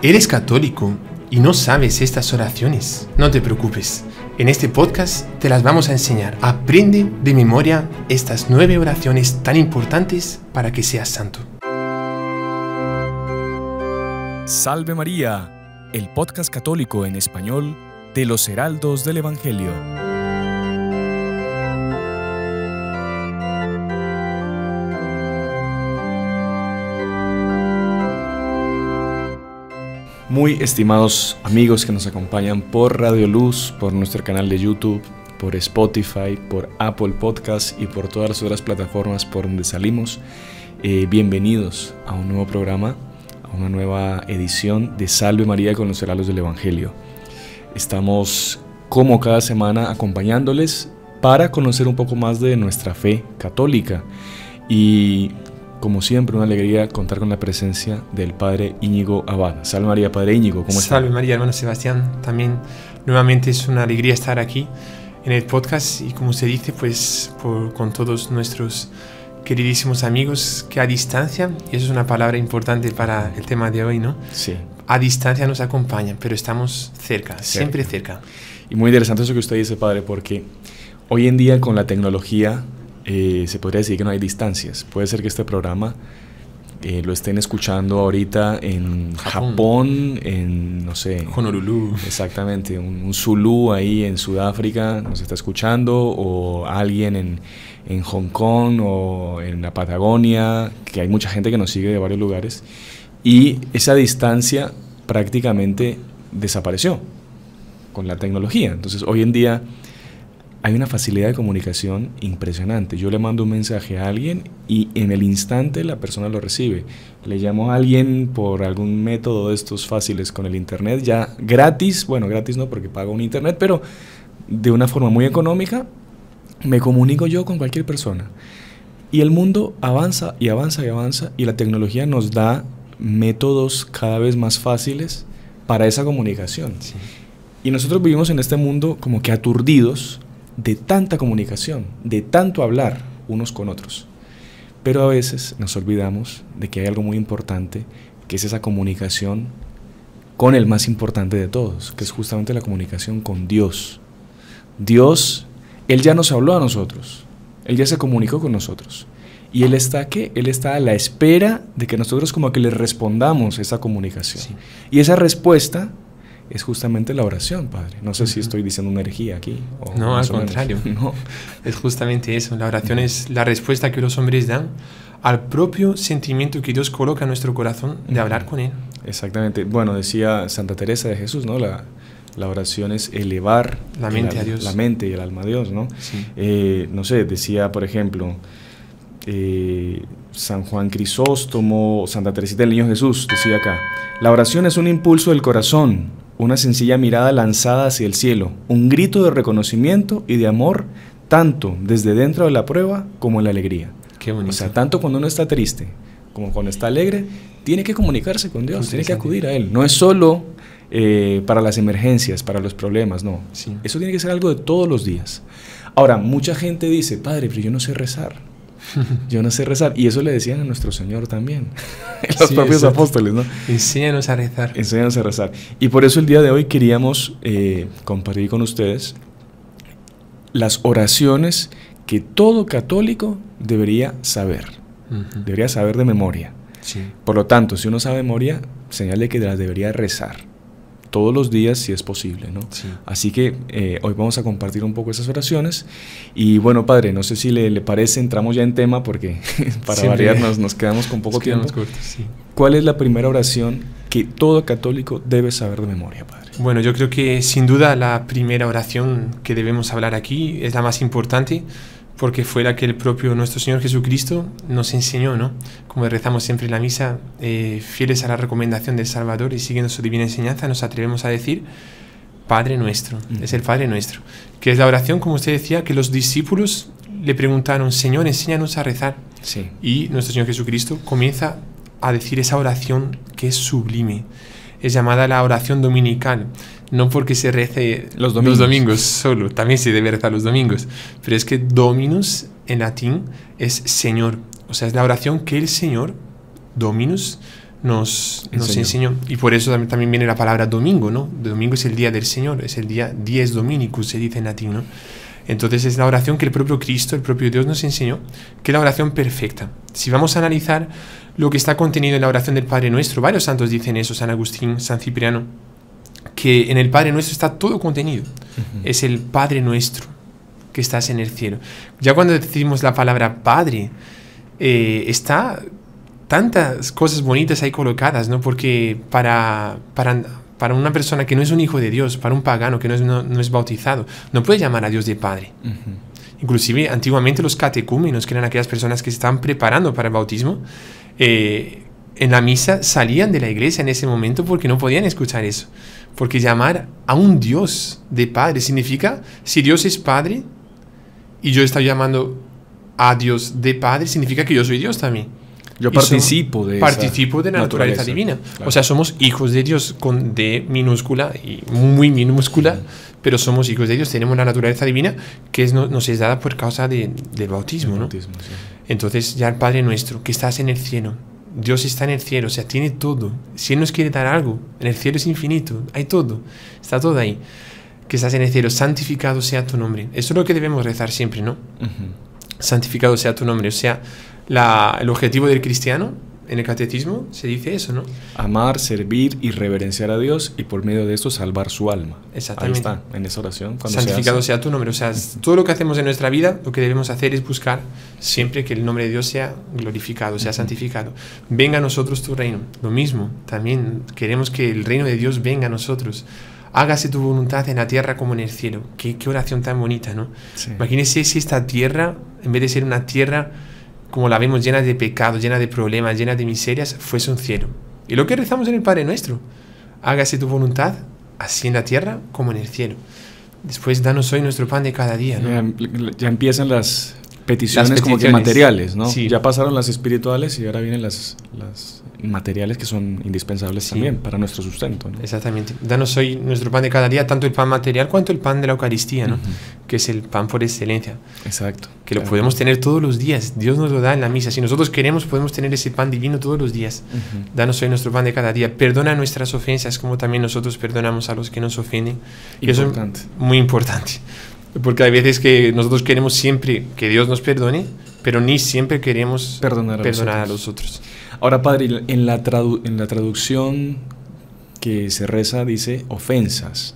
¿Eres católico y no sabes estas oraciones? No te preocupes. En este podcast te las vamos a enseñar. Aprende de memoria estas nueve oraciones tan importantes para que seas santo. Salve María, el podcast católico en español de los Heraldos del Evangelio. Muy estimados amigos que nos acompañan por Radio Luz, por nuestro canal de YouTube, por Spotify, por Apple Podcast y por todas las otras plataformas por donde salimos, eh, bienvenidos a un nuevo programa, a una nueva edición de Salve María con los Heraldos del Evangelio. Estamos como cada semana acompañándoles para conocer un poco más de nuestra fe católica y como siempre, una alegría contar con la presencia del Padre Íñigo Abad. Salve María, Padre Íñigo, ¿cómo está? Salve María, hermano Sebastián. También nuevamente es una alegría estar aquí en el podcast y como se dice, pues con todos nuestros queridísimos amigos que a distancia, y eso es una palabra importante para el tema de hoy, ¿no? Sí. A distancia nos acompañan, pero estamos cerca, siempre cerca. Y muy interesante eso que usted dice, Padre, porque hoy en día con la tecnología eh, se podría decir que no hay distancias. Puede ser que este programa eh, lo estén escuchando ahorita en Japón, en, no sé... Honolulu. Exactamente, un, Zulu ahí en Sudáfrica nos está escuchando, o alguien en, en Hong Kong o en la Patagonia, que hay mucha gente que nos sigue de varios lugares, y esa distancia prácticamente desapareció con la tecnología. Entonces hoy en día hay una facilidad de comunicación impresionante. Yo le mando un mensaje a alguien y en el instante la persona lo recibe. Le llamo a alguien por algún método de estos fáciles con el internet, ya gratis, bueno, gratis no porque pago un internet, pero de una forma muy económica, me comunico yo con cualquier persona. Y el mundo avanza y avanza y avanza y la tecnología nos da métodos cada vez más fáciles para esa comunicación. Y nosotros vivimos en este mundo como que aturdidos de tanta comunicación, de tanto hablar unos con otros. Pero a veces nos olvidamos de que hay algo muy importante, que es esa comunicación con el más importante de todos, que es justamente la comunicación con Dios. Dios, Él ya nos habló a nosotros, Él ya se comunicó con nosotros. Y Él está que Él está a la espera de que nosotros como que le respondamos esa comunicación. Y esa respuesta es justamente la oración, Padre. No sé si estoy diciendo una herejía aquí. no, al contrario. no. Es justamente eso. La oración es la respuesta que los hombres dan al propio sentimiento que Dios coloca en nuestro corazón de hablar con Él. Exactamente. Bueno, decía Santa Teresa de Jesús, ¿no? La, la oración es elevar la mente a Dios. La mente y el alma a Dios, ¿no? Eh, no sé, decía, por ejemplo, eh, San Juan Crisóstomo, Santa Teresita del Niño Jesús, decía acá, la oración es un impulso del corazón una sencilla mirada lanzada hacia el cielo, un grito de reconocimiento y de amor, tanto desde dentro de la prueba como en la alegría. Qué bonito. O sea, tanto cuando uno está triste como cuando está alegre, tiene que comunicarse con Dios, tiene que acudir a Él. No es solo eh, para las emergencias, para los problemas, no. Eso tiene que ser algo de todos los días. Ahora, mucha gente dice, Padre, pero yo no sé rezar. Yo no sé rezar. Y eso le decían a nuestro Señor también. Los propios apóstoles, ¿no? Enséñanos a rezar. Enséñanos a rezar. Y por eso el día de hoy queríamos eh, compartir con ustedes las oraciones que todo católico debería saber. Debería saber de memoria. Por lo tanto, si uno sabe memoria, señale que las debería rezar todos los días si es posible, ¿no? Así que eh, hoy vamos a compartir un poco esas oraciones y bueno, padre, no sé si le, parece, entramos ya en tema porque para variarnos nos quedamos con poco tiempo. ¿Cuál es la primera oración que todo católico debe saber de memoria, padre? Bueno, yo creo que sin duda la primera oración que debemos hablar aquí es la más importante porque fue la que el propio nuestro Señor Jesucristo nos enseñó, ¿no? Como rezamos siempre en la misa, eh, fieles a la recomendación del Salvador y siguiendo su divina enseñanza, nos atrevemos a decir, Padre nuestro, es el Padre nuestro, que es la oración, como usted decía, que los discípulos le preguntaron, Señor, enséñanos a rezar. Sí. Y nuestro Señor Jesucristo comienza a decir esa oración que es sublime, es llamada la oración dominical no porque se rece los domingos. solo, también se debe rezar los domingos, pero es que Dominus en latín es Señor, o sea, es la oración que el Señor, Dominus, nos enseñó. Y por eso también, viene la palabra domingo, ¿no? Domingo es el día del Señor, es el día dies dominicus, se dice en latín, ¿no? Entonces es la oración que el propio Cristo, el propio Dios nos enseñó, que es la oración perfecta. Si vamos a analizar lo que está contenido en la oración del Padre Nuestro, varios santos dicen eso, San Agustín, San Cipriano, que en el Padre Nuestro está todo contenido. Es el Padre Nuestro que estás en el cielo. Ya cuando decimos la palabra Padre, eh, está tantas cosas bonitas ahí colocadas, ¿no? Porque para, para, para, una persona que no es un hijo de Dios, para un pagano que no es, no, es bautizado, no puede llamar a Dios de Padre. Inclusive antiguamente los catecúmenos, que eran aquellas personas que se estaban preparando para el bautismo, eh, en la misa salían de la iglesia en ese momento porque no podían escuchar eso. Porque llamar a un Dios de Padre significa, si Dios es Padre y yo estoy llamando a Dios de Padre, significa que yo soy Dios también. Yo participo de Participo de la naturaleza, divina. O sea, somos hijos de Dios con D minúscula y muy minúscula, pero somos hijos de Dios. Tenemos la naturaleza divina que es, nos es dada por causa de, del bautismo. ¿no? Entonces, ya el Padre nuestro, que estás en el cielo, Dios está en el cielo, o sea, tiene todo. Si Él nos quiere dar algo, en el cielo es infinito, hay todo, está todo ahí. Que estás en el cielo, santificado sea tu nombre. Eso es lo que debemos rezar siempre, ¿no? Santificado sea tu nombre, o sea, el objetivo del cristiano en el catecismo se dice eso, ¿no? Amar, servir y reverenciar a Dios y por medio de esto salvar su alma. Exactamente. Ahí está, en esa oración. Santificado sea tu nombre. O sea, todo lo que hacemos en nuestra vida, lo que debemos hacer es buscar siempre que el nombre de Dios sea glorificado, sea santificado. Venga a nosotros tu reino. Lo mismo, también queremos que el reino de Dios venga a nosotros. Hágase tu voluntad en la tierra como en el cielo. Qué, qué oración tan bonita, ¿no? Imagínese si esta tierra, en vez de ser una tierra como la vemos llena de pecados, llena de problemas, llena de miserias, fuese un cielo. Y lo que rezamos en el Padre Nuestro, hágase tu voluntad, así en la tierra como en el cielo. Después, danos hoy nuestro pan de cada día. Ya, empiezan las peticiones, como que materiales, ¿no? Ya pasaron las espirituales y ahora vienen las, las materiales que son indispensables también para nuestro sustento. Exactamente. Danos hoy nuestro pan de cada día, tanto el pan material cuanto el pan de la Eucaristía, ¿no? que es el pan por excelencia. Exacto. Que lo podemos tener todos los días. Dios nos lo da en la misa. Si nosotros queremos, podemos tener ese pan divino todos los días. Danos hoy nuestro pan de cada día. Perdona nuestras ofensas como también nosotros perdonamos a los que nos ofenden. Y eso es muy importante. Porque hay veces que nosotros queremos siempre que Dios nos perdone, pero ni siempre queremos perdonar a, los, otros. Ahora, Padre, en la, en la traducción que se reza dice ofensas,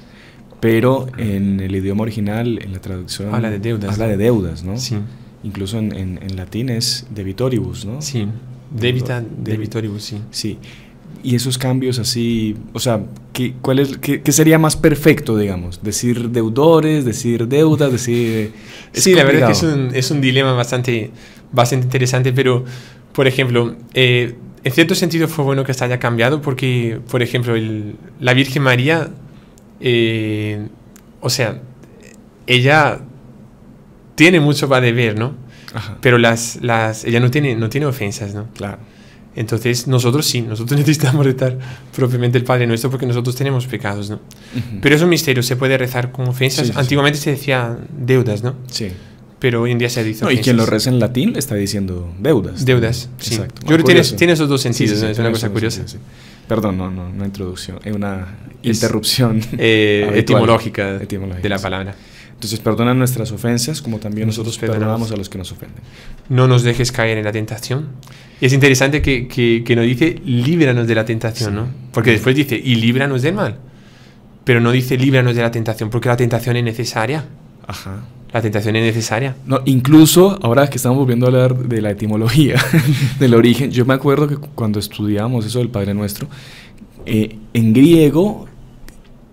pero en el idioma original, en la traducción... Habla de deudas. Habla de deudas, ¿no? Sí. Incluso en, en, latín es debitoribus, ¿no? Sí, debita, debitoribus, sí. Sí. Y esos cambios así, o sea, ¿qué, cuál es, qué, qué, sería más perfecto, digamos? ¿Decir deudores, decir deudas, decir...? sí, la verdad es que es un, es un dilema bastante, bastante interesante, pero por ejemplo, eh, en cierto sentido fue bueno que se haya cambiado porque, por ejemplo, la Virgen María, eh, o sea, ella tiene mucho para deber, ¿no? Pero las, las, ella no tiene, no tiene ofensas, ¿no? Claro. Entonces nosotros sí, nosotros necesitamos rezar propiamente el Padre Nuestro porque nosotros tenemos pecados, ¿no? Pero es un misterio, se puede rezar con ofensas. Antiguamente se decía deudas, ¿no? Sí pero hoy en día se dice. y quien lo reza en latín le está diciendo deudas. Deudas, sí. Exacto. Yo creo que tiene, tiene, esos dos sentidos, es una cosa curiosa. Perdón, no, no, una introducción, es una interrupción eh, etimológica, de la palabra. Entonces, perdona nuestras ofensas, como también nosotros, perdonamos a los que nos ofenden. No nos dejes caer en la tentación. Y es interesante que, que, que nos dice, líbranos de la tentación, ¿no? Porque después dice, y líbranos del mal. Pero no dice, líbranos de la tentación, porque la tentación es necesaria. Ajá. La tentación es necesaria. No, incluso ahora que estamos volviendo a hablar de la etimología, del origen, yo me acuerdo que cuando estudiábamos eso del Padre Nuestro, eh, en griego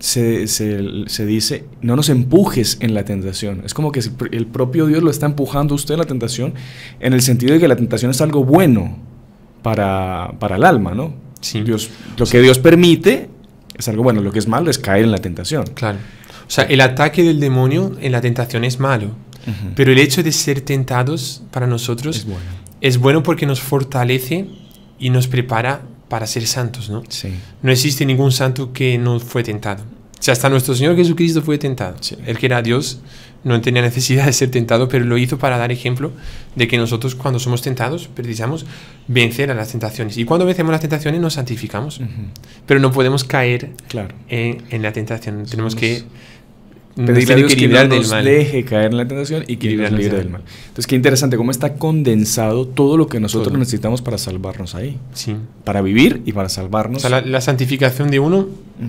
se, se, dice, no nos empujes en la tentación. Es como que el propio Dios lo está empujando a usted en la tentación, en el sentido de que la tentación es algo bueno para, para el alma, ¿no? Sí. Dios, lo que Dios permite es algo bueno, lo que es malo es caer en la tentación. Claro. O sea, el ataque del demonio en la tentación es malo, pero el hecho de ser tentados para nosotros es bueno. es bueno porque nos fortalece y nos prepara para ser santos, ¿no? Sí. No existe ningún santo que no fue tentado. O sea, hasta nuestro Señor Jesucristo fue tentado. Sí. Él que era Dios, no tenía necesidad de ser tentado, pero lo hizo para dar ejemplo de que nosotros cuando somos tentados precisamos vencer a las tentaciones. Y cuando vencemos las tentaciones nos santificamos, pero no podemos caer Claro. en, en la tentación. Tenemos que Pedirle a Dios que no nos mal. deje caer en la tentación y que nos Librarnos libre del mal. Entonces, qué interesante cómo está condensado todo lo que nosotros Todo. necesitamos para salvarnos ahí. Sí. Para vivir y para O salvarnos. sea, la, la santificación de uno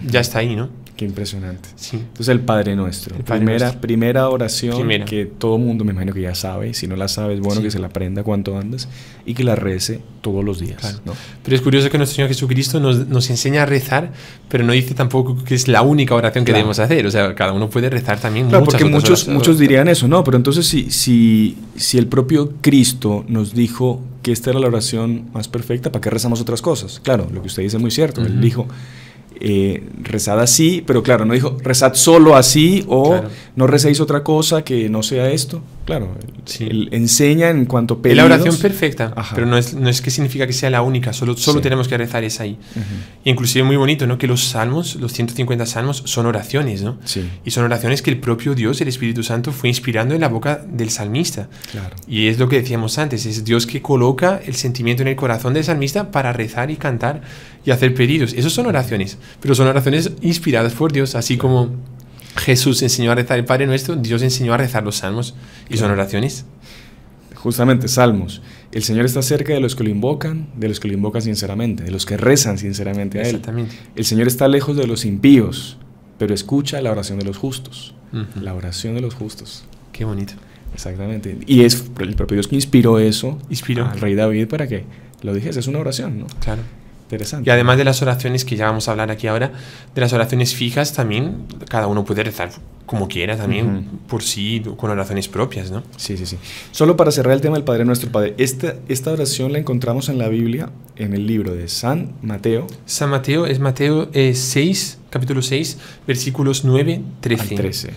ya está ahí, ¿no? Qué impresionante. Sí. Entonces, el Padre Nuestro. El Padre primera, Nuestro. primera oración Primera. que todo mundo me imagino que ya sabe. Si no la sabe, es bueno Sí. que se la aprenda cuanto antes y que la rece todos los días. Claro. ¿no? Pero es curioso que nuestro Señor Jesucristo nos, nos enseña a rezar, pero no dice tampoco que es la única oración que Claro. debemos hacer. O sea, cada uno puede rezar también Claro, muchas porque otras muchos, oraciones. muchos dirían eso, ¿no? Pero entonces si, si, si el propio Cristo nos dijo que esta era la oración más perfecta, ¿para qué rezamos otras cosas? Claro, lo que usted dice es muy cierto. Él Ujú. dijo, eh, rezad así, pero claro, no dijo rezad solo así o Claro. no recéis otra cosa que no sea esto. Claro, Sí. él enseña en cuanto a la oración perfecta, Ajá. pero no es, no es que significa que sea la única, solo, solo Sí. tenemos que rezar esa ahí. Ujú. Y inclusive muy bonito, ¿no? Que los salmos, los 150 salmos, son oraciones, ¿no? Sí, Y son oraciones que el propio Dios, el Espíritu Santo, fue inspirando en la boca del salmista. claro. Y es lo que decíamos antes, es Dios que coloca el sentimiento en el corazón del salmista para rezar y cantar y hacer pedidos. Esos son oraciones, pero son oraciones inspiradas por Dios, así como Jesús enseñó a rezar el Padre Nuestro, Dios enseñó a rezar los salmos y son oraciones. Justamente, Salmos. El Señor está cerca de los que lo invocan, de los que lo invocan sinceramente, de los que rezan sinceramente a Él. Exactamente. El Señor está lejos de los impíos, pero escucha la oración de los justos. La oración de los justos. Qué bonito. Exactamente. Y es el propio Dios que inspiró eso Inspiró. al rey David para que lo dijese. Es una oración, ¿no? Claro. Interesante. Y además de las oraciones que ya vamos a hablar aquí ahora, de las oraciones fijas también, cada uno puede rezar como quiera también, por sí, con oraciones propias, ¿no? Sí, sí, sí. Solo para cerrar el tema del Padre Nuestro, Padre, esta, esta oración la encontramos en la Biblia, en el libro de San Mateo San Mateo es Mateo eh, 6, capítulo 6, versículos 9, 13. al 13.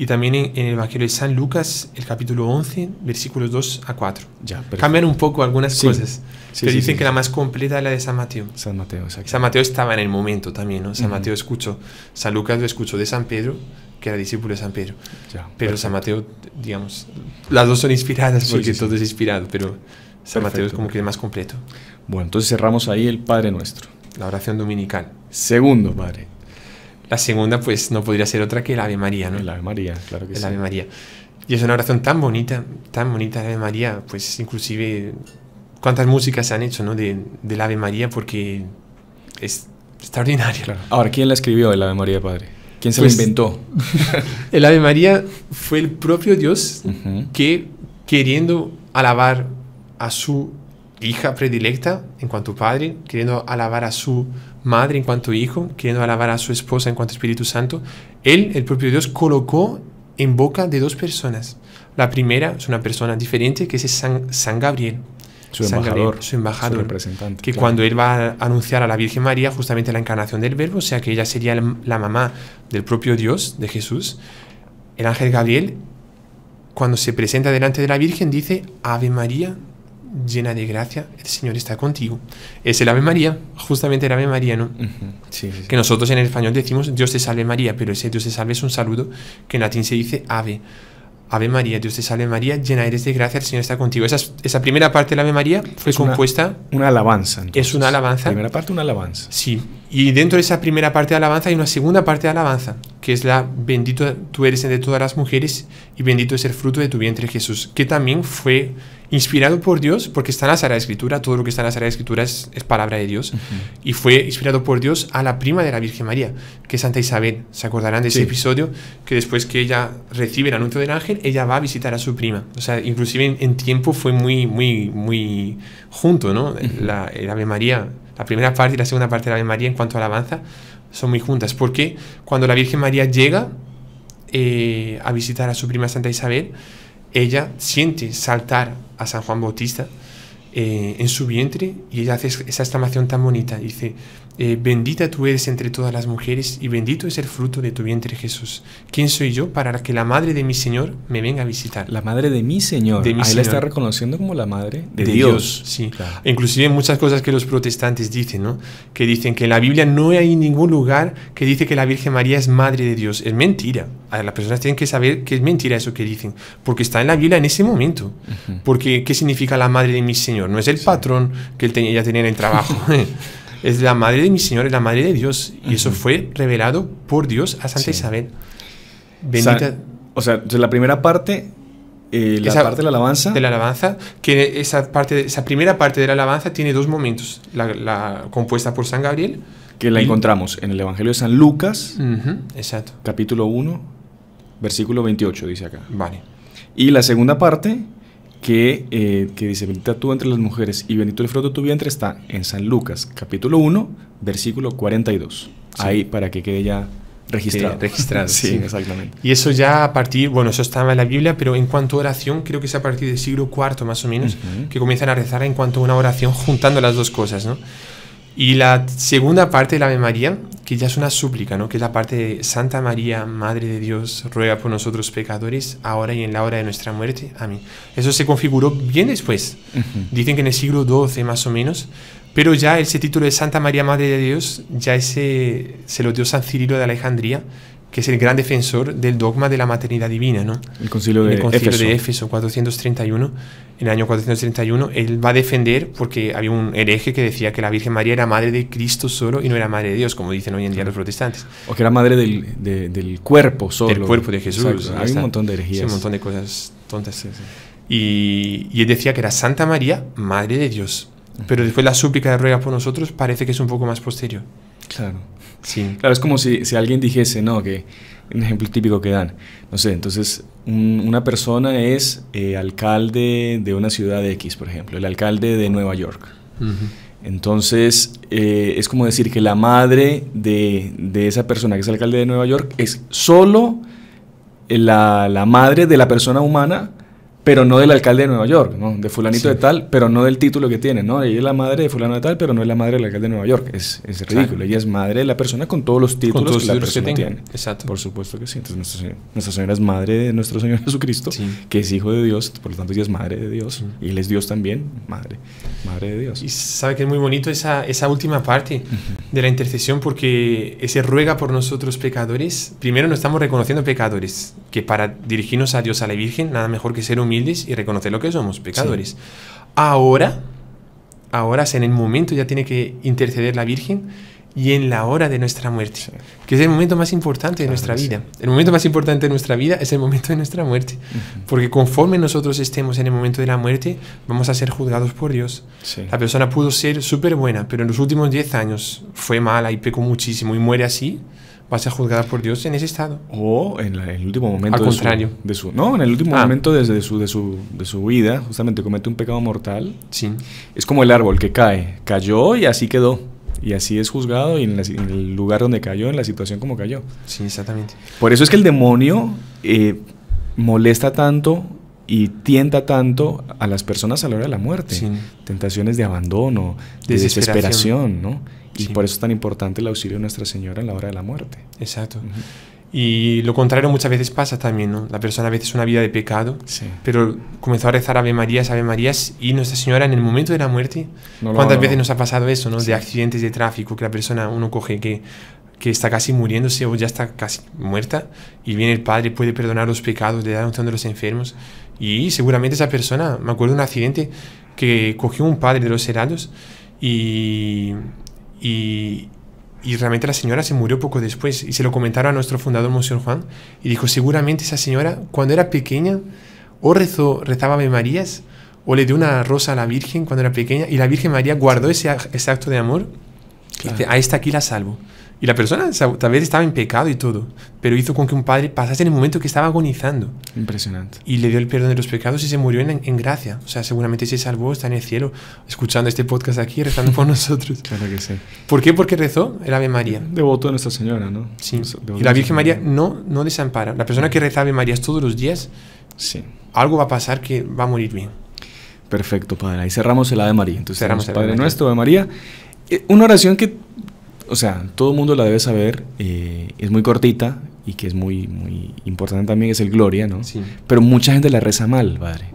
Y también en, en el Evangelio de San Lucas, el capítulo 11, versículos 2 a 4. Ya, perfecto. Cambian un poco algunas Sí. cosas, Sí, pero sí, dicen que la más completa es la de San Mateo. San Mateo, exacto. San Mateo estaba en el momento también, ¿no? San Ujú. Mateo escuchó, San Lucas lo escuchó de San Pedro, que era discípulo de San Pedro. Ya, Pero perfecto. San Mateo, digamos, las dos son inspiradas porque todo es inspirado, pero San Mateo es Perfecto, como que el más completo. Bueno, entonces cerramos ahí el Padre Nuestro. La oración dominical. Segundo, Padre. La segunda, pues, no podría ser otra que el Ave María, ¿no? El Ave María, claro que el sí. Ave María. Y es una oración tan bonita, tan bonita, el Ave María, pues inclusive cuántas músicas se han hecho, ¿no? De, del Ave María porque es extraordinaria. Claro. Ahora, ¿quién la escribió el Ave María, Padre? ¿Quién se Pues- la inventó? El Ave María fue el propio Dios que queriendo alabar a su hija predilecta en cuanto padre, queriendo alabar a su madre en cuanto hijo, queriendo alabar a su esposa en cuanto Espíritu Santo, él, el propio Dios, colocó en boca de dos personas. La primera es una persona diferente que es San, San Gabriel, Su San embajador. Gabriel, su embajador, representante. que claro. cuando él va a anunciar a la Virgen María justamente la encarnación del Verbo, o sea que ella sería la mamá del propio Dios, de Jesús, el ángel Gabriel, cuando se presenta delante de la Virgen, dice, Ave María, llena de gracia, el Señor está contigo. Es el Ave María, justamente el Ave María, ¿no? Ujú. Sí, sí, sí. Que nosotros en el español decimos Dios te salve María, pero ese Dios te salve es un saludo que en latín se dice Ave. Ave María, Dios te salve María, llena eres de gracia, el Señor está contigo. Esa, esa primera parte del Ave María fue Es una- compuesta Una alabanza. entonces. Es una alabanza. Primera parte, una alabanza. Sí, y dentro de esa primera parte de alabanza hay una segunda parte de alabanza, que es la bendito tú eres entre todas las mujeres y bendito es el fruto de tu vientre Jesús, que también fue inspirado por Dios, porque está en la Sagrada Escritura, todo lo que está en la Sagrada Escritura es, es palabra de Dios, y fue inspirado por Dios a la prima de la Virgen María, que es Santa Isabel. ¿Se acordarán de ese Sí. episodio? Que después que ella recibe el anuncio del ángel, ella va a visitar a su prima. O sea, inclusive en, en tiempo fue muy, muy, muy junto, ¿no? la, el Ave María, la primera parte y la segunda parte de la Ave María en cuanto a alabanza son muy juntas. Porque cuando la Virgen María llega eh, a visitar a su prima Santa Isabel, ella siente saltar a San Juan Bautista eh, en su vientre y ella hace esa exclamación tan bonita. Dice, eh, bendita tú eres entre todas las mujeres y bendito es el fruto de tu vientre Jesús. ¿Quién soy yo para que la madre de mi Señor me venga a visitar? La madre de mi Señor. De mi Ahí Señor. la está reconociendo como la madre de, de Dios. Sí. Claro. Inclusive muchas cosas que los protestantes dicen, ¿no? Que dicen que en la Biblia no hay ningún lugar que dice que la Virgen María es madre de Dios. Es mentira. A Las personas tienen que saber que es mentira eso que dicen, porque está en la Biblia en ese momento. Porque ¿qué significa la madre de mi Señor? No es el patrón que él tenía, ella tenía en el trabajo. es la madre de mi Señor, es la madre de Dios. Y eso Ujú. fue revelado por Dios a Santa Sí. Isabel. Bendita sea, o sea, entonces la primera parte, eh, la Esa- parte de la alabanza, de la alabanza, que esa, parte, esa primera parte de la alabanza tiene dos momentos. La, la compuesta por San Gabriel. que la y- encontramos en el Evangelio de San Lucas, Ujú, exacto. capítulo 1, versículo 28, dice acá. Vale. Y la segunda parte, que, eh, que dice, bendita tú entre las mujeres y bendito el fruto de tu vientre, está en San Lucas, capítulo 1, versículo 42. Sí. Ahí para que quede ya registrado. Quede registrado, sí, sí. exactamente. Y eso ya a partir, bueno, eso estaba en la Biblia, pero en cuanto a oración, creo que es a partir del siglo IV más o menos, que comienzan a rezar en cuanto a una oración juntando las dos cosas, ¿no? Y la segunda parte de la Ave María, que ya es una súplica, ¿no? Que es la parte de Santa María, Madre de Dios, ruega por nosotros pecadores, ahora y en la hora de nuestra muerte. Amén. Eso se configuró bien después. Dicen que en el siglo XII más o menos, pero ya ese título de Santa María Madre de Dios ya ese se lo dio San Cirilo de Alejandría, que es el gran defensor del dogma de la maternidad divina, ¿no? El concilio de el concilio Éfeso. de Éfeso 431, en el año 431, él va a defender porque había un hereje que decía que la Virgen María era madre de Cristo solo y no era madre de Dios, como dicen hoy en día los protestantes. O que era madre del, de- del cuerpo solo. Del cuerpo de Jesús. Hay un montón de Sí, herejías. un montón de cosas tontas. Sí, sí. Y, y él decía que era Santa María, Madre de Dios. Pero después la súplica de ruega por nosotros parece que es un poco más posterior. Claro. Sí. Claro, es como si, si alguien dijese, no, que un ejemplo típico que dan, no sé, entonces un- una persona es eh, alcalde de una ciudad X, por ejemplo, el alcalde de Nueva York. Entonces, eh, es como decir que la madre de, de esa persona que es alcalde de Nueva York es solo la, la madre de la persona humana, pero no del alcalde de Nueva York, ¿no? de fulanito Sí. de tal, pero no del título que tiene. ¿no? Ella es la madre de fulano de tal, pero no es la madre del alcalde de Nueva York. Es, es ridículo. Claro. Ella es madre de la persona con todos los títulos todos que la que persona tiene. Exacto. Por supuesto que sí. Entonces, Nuestra Señora, Nuestra Señora es madre de nuestro Señor Jesucristo, Sí. que es hijo de Dios, por lo tanto ella es madre de Dios. Sí. Y Él es Dios también, madre, madre de Dios. Y sabe que es muy bonito esa, esa última parte de la intercesión porque ese ruega por nosotros pecadores, primero nos estamos reconociendo pecadores, que para dirigirnos a Dios, a la Virgen, nada mejor que ser humildes y reconocer lo que somos, pecadores. Ahora, ahora, en el momento ya tiene que interceder la Virgen y en la hora de nuestra muerte, Sí. que es el momento más importante de Claro nuestra sí. vida. El momento más importante de nuestra vida es el momento de nuestra muerte. Porque conforme nosotros estemos en el momento de la muerte, vamos a ser juzgados por Dios. Sí. La persona pudo ser súper buena, pero en los últimos 10 años fue mala y pecó muchísimo y muere así, va a ser juzgada por Dios en ese estado. O en, la- en el último momento Al de su- contrario. de su, no, en el último Ah. momento de, de su, de, su, de su vida, justamente comete un pecado mortal. Sí, Es como el árbol que cae, cayó y así quedó. Y así es juzgado y en, la- en el lugar donde cayó, en la situación como cayó. sí, exactamente. Por eso es que el demonio eh, molesta tanto y tienta tanto a las personas a la hora de la muerte. Sí. Tentaciones de abandono, de Desesperación. desesperación, ¿no? Y Sí. por eso es tan importante el auxilio de Nuestra Señora en la hora de la muerte. Exacto. Ujú. Y lo contrario muchas veces pasa también, ¿no? La persona a veces una vida de pecado, Sí. pero comenzó a rezar Ave Marías, Ave Marías, y Nuestra Señora en el momento de la muerte, No ¿cuántas no- veces nos ha pasado eso, ¿no? Sí. De accidentes de tráfico, que la persona, uno coge que, que está casi muriéndose o ya está casi muerta, y viene el Padre, puede perdonar los pecados, le da unción de los enfermos, y seguramente esa persona, me acuerdo de un accidente que cogió un padre de los heraldos y, y, y realmente la señora se murió poco después y se lo comentaron a nuestro fundador, Monseñor Juan, y dijo, seguramente esa señora cuando era pequeña o rezó, rezaba Ave Marías o le dio una rosa a la Virgen cuando era pequeña y la Virgen María guardó ese, ese acto de amor Claro. dice, ahí está aquí la salvo. Y la persona tal vez estaba en pecado y todo, pero hizo con que un padre pasase en el momento que estaba agonizando Impresionante. y le dio el perdón de los pecados y se murió en, en gracia. O sea, seguramente se salvó, está en el cielo, escuchando este podcast aquí, rezando por nosotros. Claro que sí. ¿Por qué? Porque rezó el Ave María. Devoto de Nuestra Señora, ¿no? Sí. Devoto Y la Virgen María no, no desampara. La persona que reza Ave Marías todos los días, Sí. algo va a pasar que va a morir bien. Perfecto, Padre. Ahí cerramos el Ave María. Entonces, Cerramos el Padre María. nuestro, Ave María. Eh, una oración que o sea, todo el mundo la debe saber, eh, es muy cortita y que es muy, muy importante también, es el Gloria, ¿no? Sí. Pero mucha gente la reza mal, padre.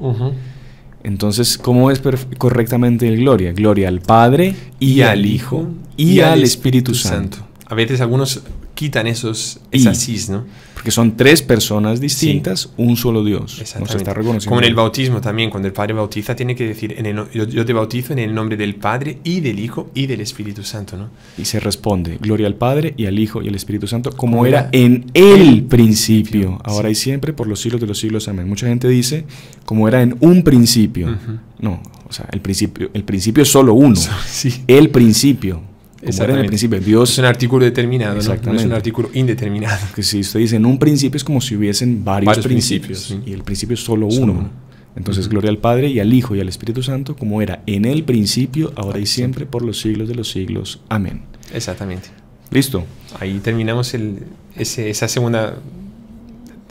Entonces, ¿cómo es correctamente el Gloria? Gloria al Padre y, al Hijo y, al Espíritu Santo. A veces algunos quitan esos, Y. esas sis, ¿no? Porque son tres personas distintas, un solo Dios. Nos Exactamente. está reconociendo. Como en el bautismo también, cuando el Padre bautiza, tiene que decir, en el yo, yo te bautizo en el nombre del Padre y del Hijo y del Espíritu Santo, ¿no? Y se responde, gloria al Padre y al Hijo y al Espíritu Santo, como Como era era en el principio, ahora sí. y siempre, por los siglos de los siglos. Amén. Mucha gente dice, como era en un principio. No, o sea, el principio, el principio es solo uno. El principio. Como en el principio. Es Dios, un artículo determinado, ¿no? No es un artículo indeterminado. que si usted dice en un principio es como si hubiesen varios, Varios principios. principios, sí. Y el principio es solo uno. uno. Entonces, gloria al Padre y al Hijo y al Espíritu Santo, como era en el principio, ahora y Ahora y siempre, por los siglos de los siglos. Amén. Exactamente. Listo. Ahí terminamos el, ese- esa segunda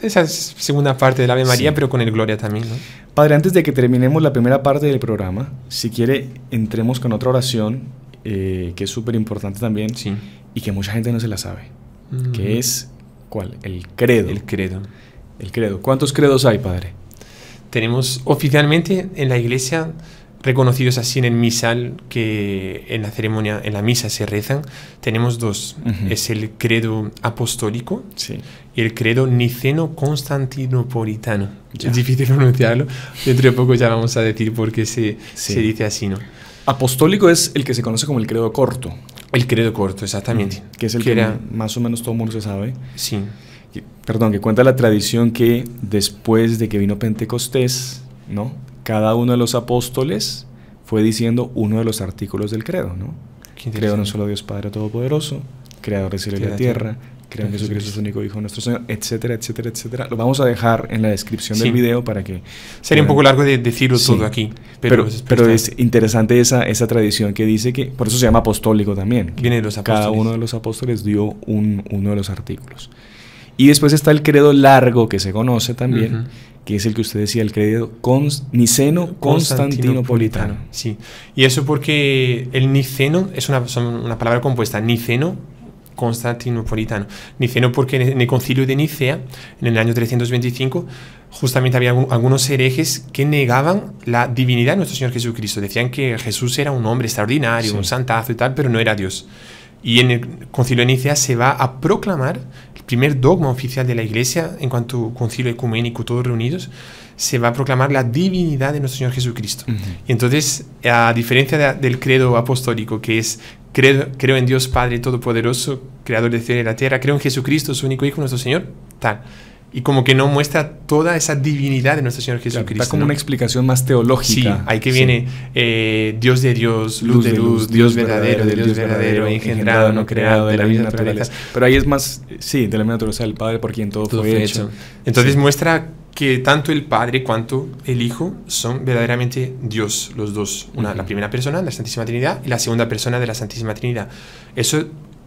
esa segunda parte del Ave María, Sí. pero con el Gloria también, ¿no? Padre, antes de que terminemos la primera parte del programa, si quiere, entremos con otra oración eh, que es súper importante también Sí. y que mucha gente no se la sabe, Ujú. que es, ¿cuál? El credo. el credo. El credo. ¿Cuántos credos hay, Padre? Tenemos oficialmente en la iglesia reconocidos así en el misal que en la ceremonia, en la misa se rezan, tenemos dos. Ujú. Es el credo apostólico Sí. y el credo niceno-constantinopolitano. Es difícil pronunciarlo. Dentro de poco ya vamos a decir por qué se, Sí. se dice así, ¿no? Apostólico es el que se conoce como el credo corto, El credo corto, exactamente. que es el Que era- más o menos todo el mundo se sabe. Sí, Que- Perdón, que cuenta la tradición que después de que vino Pentecostés, ¿no? Cada uno de los apóstoles fue diciendo uno de los artículos del credo, ¿no? Creo en un solo Dios Padre Todopoderoso, Creador del cielo y De la la tierra, tierra. Creo en Jesucristo, su Jesucristo. único Hijo, nuestro Señor, etcétera, etcétera, etcétera. Lo vamos a dejar en la descripción del Sí. video para que... Sería un puedan- poco largo de decirlo Sí. todo aquí, Pero, pero, pero, está- es interesante esa, esa tradición que dice que, por eso se llama apostólico también. que viene de los apóstoles. Cada uno de los apóstoles dio un, uno de los artículos. Y después está el credo largo que se conoce también, Ujú. que es el que usted decía, el credo cons- niceno-constantinopolitano. Sí, y eso porque el niceno es una, son una palabra compuesta, niceno constantinopolitano. Niceno porque en el concilio de Nicea, en el año 325, justamente había algu- algunos herejes que negaban la divinidad de nuestro Señor Jesucristo. Decían que Jesús era un hombre extraordinario, Sí. un santazo y tal, pero no era Dios. Y en el concilio de Nicea se va a proclamar el primer dogma oficial de la Iglesia en cuanto concilio ecuménico, todos reunidos, se va a proclamar la divinidad de nuestro Señor Jesucristo. Y entonces, a diferencia de- del credo apostólico, que es creo, creo en Dios Padre Todopoderoso, Creador del cielo y la tierra, creo en Jesucristo, su único Hijo, nuestro Señor, tal. Y como que no muestra toda esa divinidad de nuestro Señor Claro, Jesucristo. está como ¿no? una explicación más Sí, teológica. ahí que Sí. viene eh, Dios de Dios, luz, de luz, Dios verdadero, de Dios verdadero, engendrado, no creado, de la misma naturaleza. Pero ahí es más, sí, de la misma naturaleza del Padre por quien todo, Todo fue fue hecho. hecho. Entonces Sí. muestra que tanto el Padre cuanto el Hijo son verdaderamente Dios, los dos. Una. La primera persona, la Santísima Trinidad, y la segunda persona de la Santísima Trinidad. Eso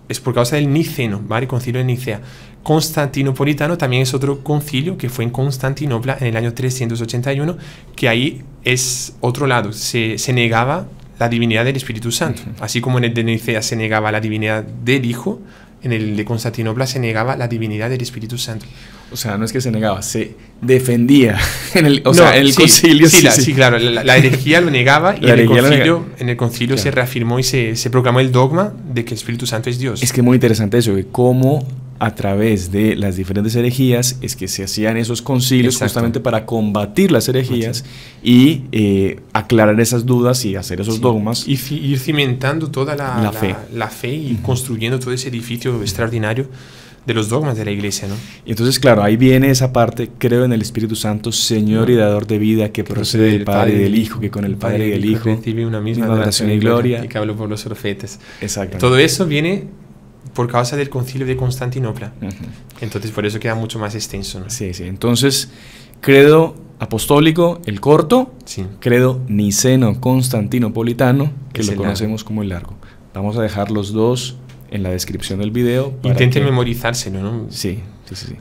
es por causa del Niceno, ¿vale? Concilio de Nicea. Constantinopolitano también es otro concilio que fue en Constantinopla en el año 381, que ahí es otro lado, se, se negaba la divinidad del Espíritu Santo. Así como en el de Nicea se negaba la divinidad del Hijo, en el de Constantinopla se negaba la divinidad del Espíritu Santo. O sea, no es que se negaba, se defendía. En el, o No, sea, en el sí, concilio. Sí, la- sí, claro, la, la herejía lo negaba y en el concilio, en el concilio se Claro. reafirmó y se, se proclamó el dogma de que el Espíritu Santo es Dios. Es que es muy interesante eso, de cómo a través de las diferentes herejías es que se hacían esos concilios Exacto. justamente para combatir las herejías y eh, aclarar esas dudas y hacer esos Sí. dogmas. Y ir cimentando toda la, La fe. la fe y Ujú. construyendo todo ese edificio extraordinario de los dogmas de la iglesia, ¿no? Y entonces, claro, ahí viene esa parte, creo en el Espíritu Santo, Señor y dador de vida, que procede del Padre y del Hijo, que con el Padre y el Hijo recibe una misma adoración y gloria. y que habló por los profetas. Exacto. Todo eso viene por causa del concilio de Constantinopla. Entonces por eso queda mucho más extenso, ¿no? Sí, sí. Entonces, credo apostólico, el corto, Sí. credo niceno constantinopolitano, que Es lo largo. conocemos como el largo. Vamos a dejar los dos en la descripción del video. Intenten que- memorizárselo, ¿no? Sí,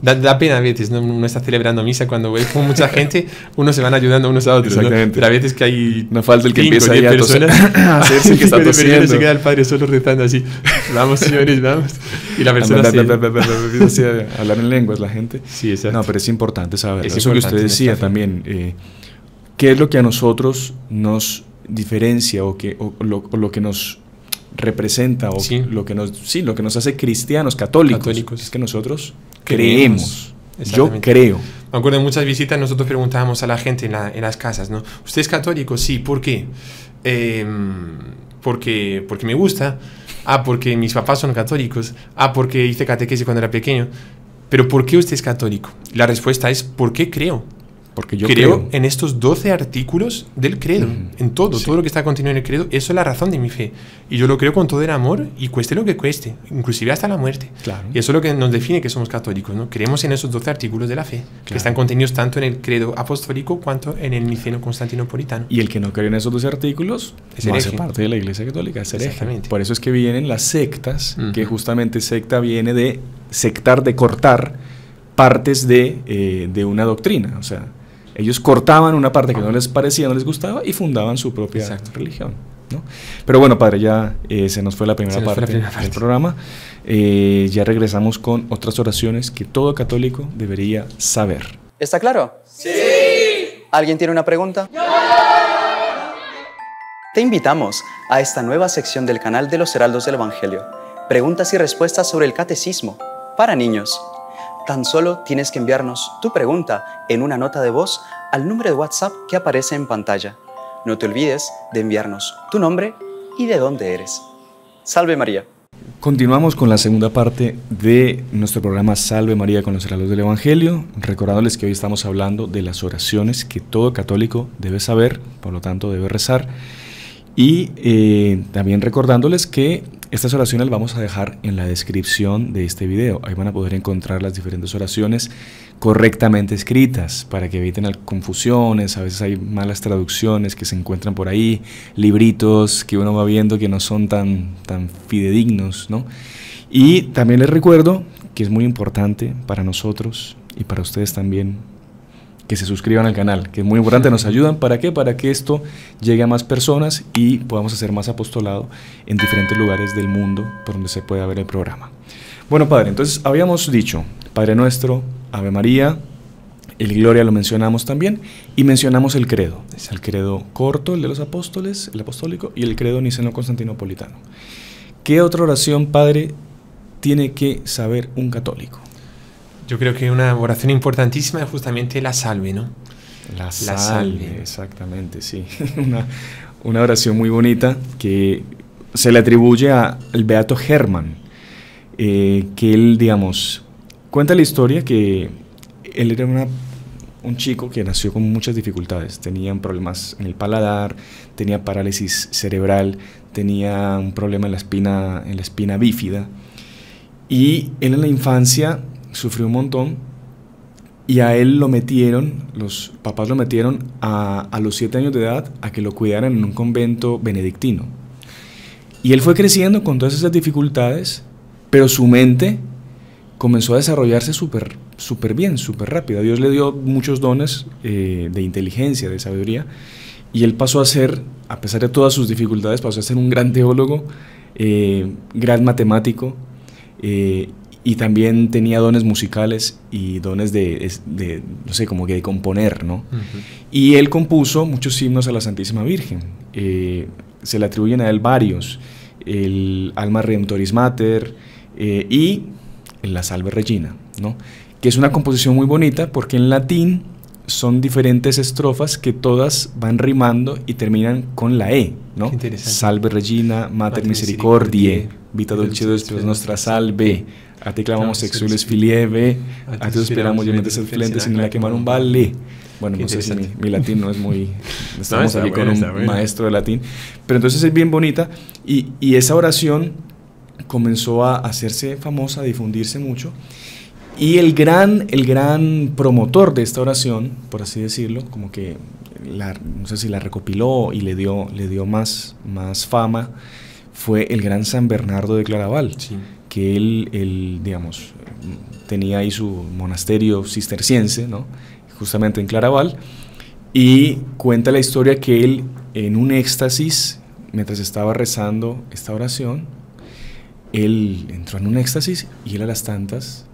Da, pena a veces, ¿no? uno está celebrando misa cuando ve con mucha gente, uno se van ayudando unos a otros. Exactamente. Pero a veces que hay. No falta el que empieza a personas a hacerse que está tosiendo. se queda el padre solo rezando así. Vamos, señores, vamos. Y la persona se... a hablar en lenguas la gente. Sí, exacto. No, pero es importante saber. Eso que usted decía también. Eh, ¿Qué es lo que a nosotros nos diferencia o, que, o lo, que nos representa o lo que nos sí lo que nos hace cristianos católicos, es que nosotros creemos, yo creo. Me acuerdo de muchas visitas nosotros preguntábamos a la gente en, las casas no usted es católico sí por qué em, porque porque me gusta. Ah porque mis papás son católicos. Ah porque hice catequesis cuando era pequeño. Pero por qué usted es católico la respuesta es porque creo porque yo creo, en estos 12 artículos del credo, en todo, todo lo que está contenido en el credo, eso es la razón de mi fe. Y yo lo creo con todo el amor y cueste lo que cueste, inclusive hasta la muerte. Claro. Y eso es lo que nos define que somos católicos, ¿no? Creemos en esos 12 artículos de la fe, que están contenidos tanto en el credo apostólico cuanto en el niceno constantinopolitano. Y el que no cree en esos 12 artículos no hace parte de la Iglesia Católica, es Exactamente. Por eso es que vienen las sectas, que justamente secta viene de sectar, de cortar partes de, eh, de una doctrina, o sea ellos cortaban una parte que no les parecía, no les gustaba y fundaban su propia religión. ¿no? Pero bueno, padre, ya eh, se nos fue la primera, parte, del programa. Eh, ya regresamos con otras oraciones que todo católico debería saber. ¿Está claro? Sí. ¿Alguien tiene una pregunta? Te invitamos a esta nueva sección del canal de los Heraldos del Evangelio. Preguntas y respuestas sobre el catecismo para niños. Tan solo tienes que enviarnos tu pregunta en una nota de voz al número de WhatsApp que aparece en pantalla. No te olvides de enviarnos tu nombre y de dónde eres. Salve María. Continuamos con la segunda parte de nuestro programa Salve María con los hermanos del Evangelio, recordándoles que hoy estamos hablando de las oraciones que todo católico debe saber, por lo tanto debe rezar, y eh, también recordándoles que estas oraciones las vamos a dejar en la descripción de este video. Ahí van a poder encontrar las diferentes oraciones correctamente escritas para que eviten confusiones. A veces hay malas traducciones que se encuentran por ahí, libritos que uno va viendo que no son tan, tan fidedignos. ¿no? Y también les recuerdo que es muy importante para nosotros y para ustedes también que se suscriban al canal, que es muy importante, nos ayudan. ¿Para qué? Para que esto llegue a más personas y podamos hacer más apostolado en diferentes lugares del mundo por donde se pueda ver el programa. Bueno, Padre, entonces habíamos dicho, Padre nuestro, Ave María, el Gloria lo mencionamos también, y mencionamos el credo. Es el credo corto, el de los apóstoles, el apostólico, y el credo niceno-constantinopolitano. ¿Qué otra oración, Padre, tiene que saber un católico? Yo creo que una oración importantísima es justamente la salve, ¿no? La salve, exactamente, sí. una, oración muy bonita que se le atribuye al Beato Germán, eh, que él, digamos, cuenta la historia que él era un chico que nació con muchas dificultades. Tenía problemas en el paladar, tenía parálisis cerebral, tenía un problema en la espina, en la espina bífida. Y él en la infancia sufrió un montón y a él lo metieron, los papás lo metieron a, a los siete años de edad a que lo cuidaran en un convento benedictino. Y él fue creciendo con todas esas dificultades, pero su mente comenzó a desarrollarse súper super bien, súper rápida. Dios le dio muchos dones eh, de inteligencia, de sabiduría, y él pasó a ser, a pesar de todas sus dificultades, pasó a ser un gran teólogo, eh, gran matemático, eh, y también tenía dones musicales y dones de, no sé, como que de componer, ¿no? Y él compuso muchos himnos a la Santísima Virgen. Eh, se le atribuyen a él varios, el Alma Redemptoris Mater eh, y la Salve Regina, ¿no? Que es una composición muy bonita porque en latín son diferentes estrofas que todas van rimando y terminan con la E, ¿no? Salve Regina, Mater, Misericordiae, Vita Dulce Nostra Salve. A ti clamamos sexuales filieve, a ti esperamos y mentes excelentes sin la quemar un vale. Bueno, no sé si mi, latín no es muy... Estamos aquí con un maestro de latín. Pero entonces es bien bonita y, y esa oración comenzó a hacerse famosa, a difundirse mucho. Y el gran, el gran promotor de esta oración, por así decirlo, como que la, no sé si la recopiló y le dio, le dio más, más fama, fue el gran San Bernardo de Claraval. Sí que él, él, digamos, tenía ahí su monasterio cisterciense, ¿no? justamente en Claraval, y cuenta la historia que él, en un éxtasis, mientras estaba rezando esta oración, él entró en un éxtasis y él a las tantas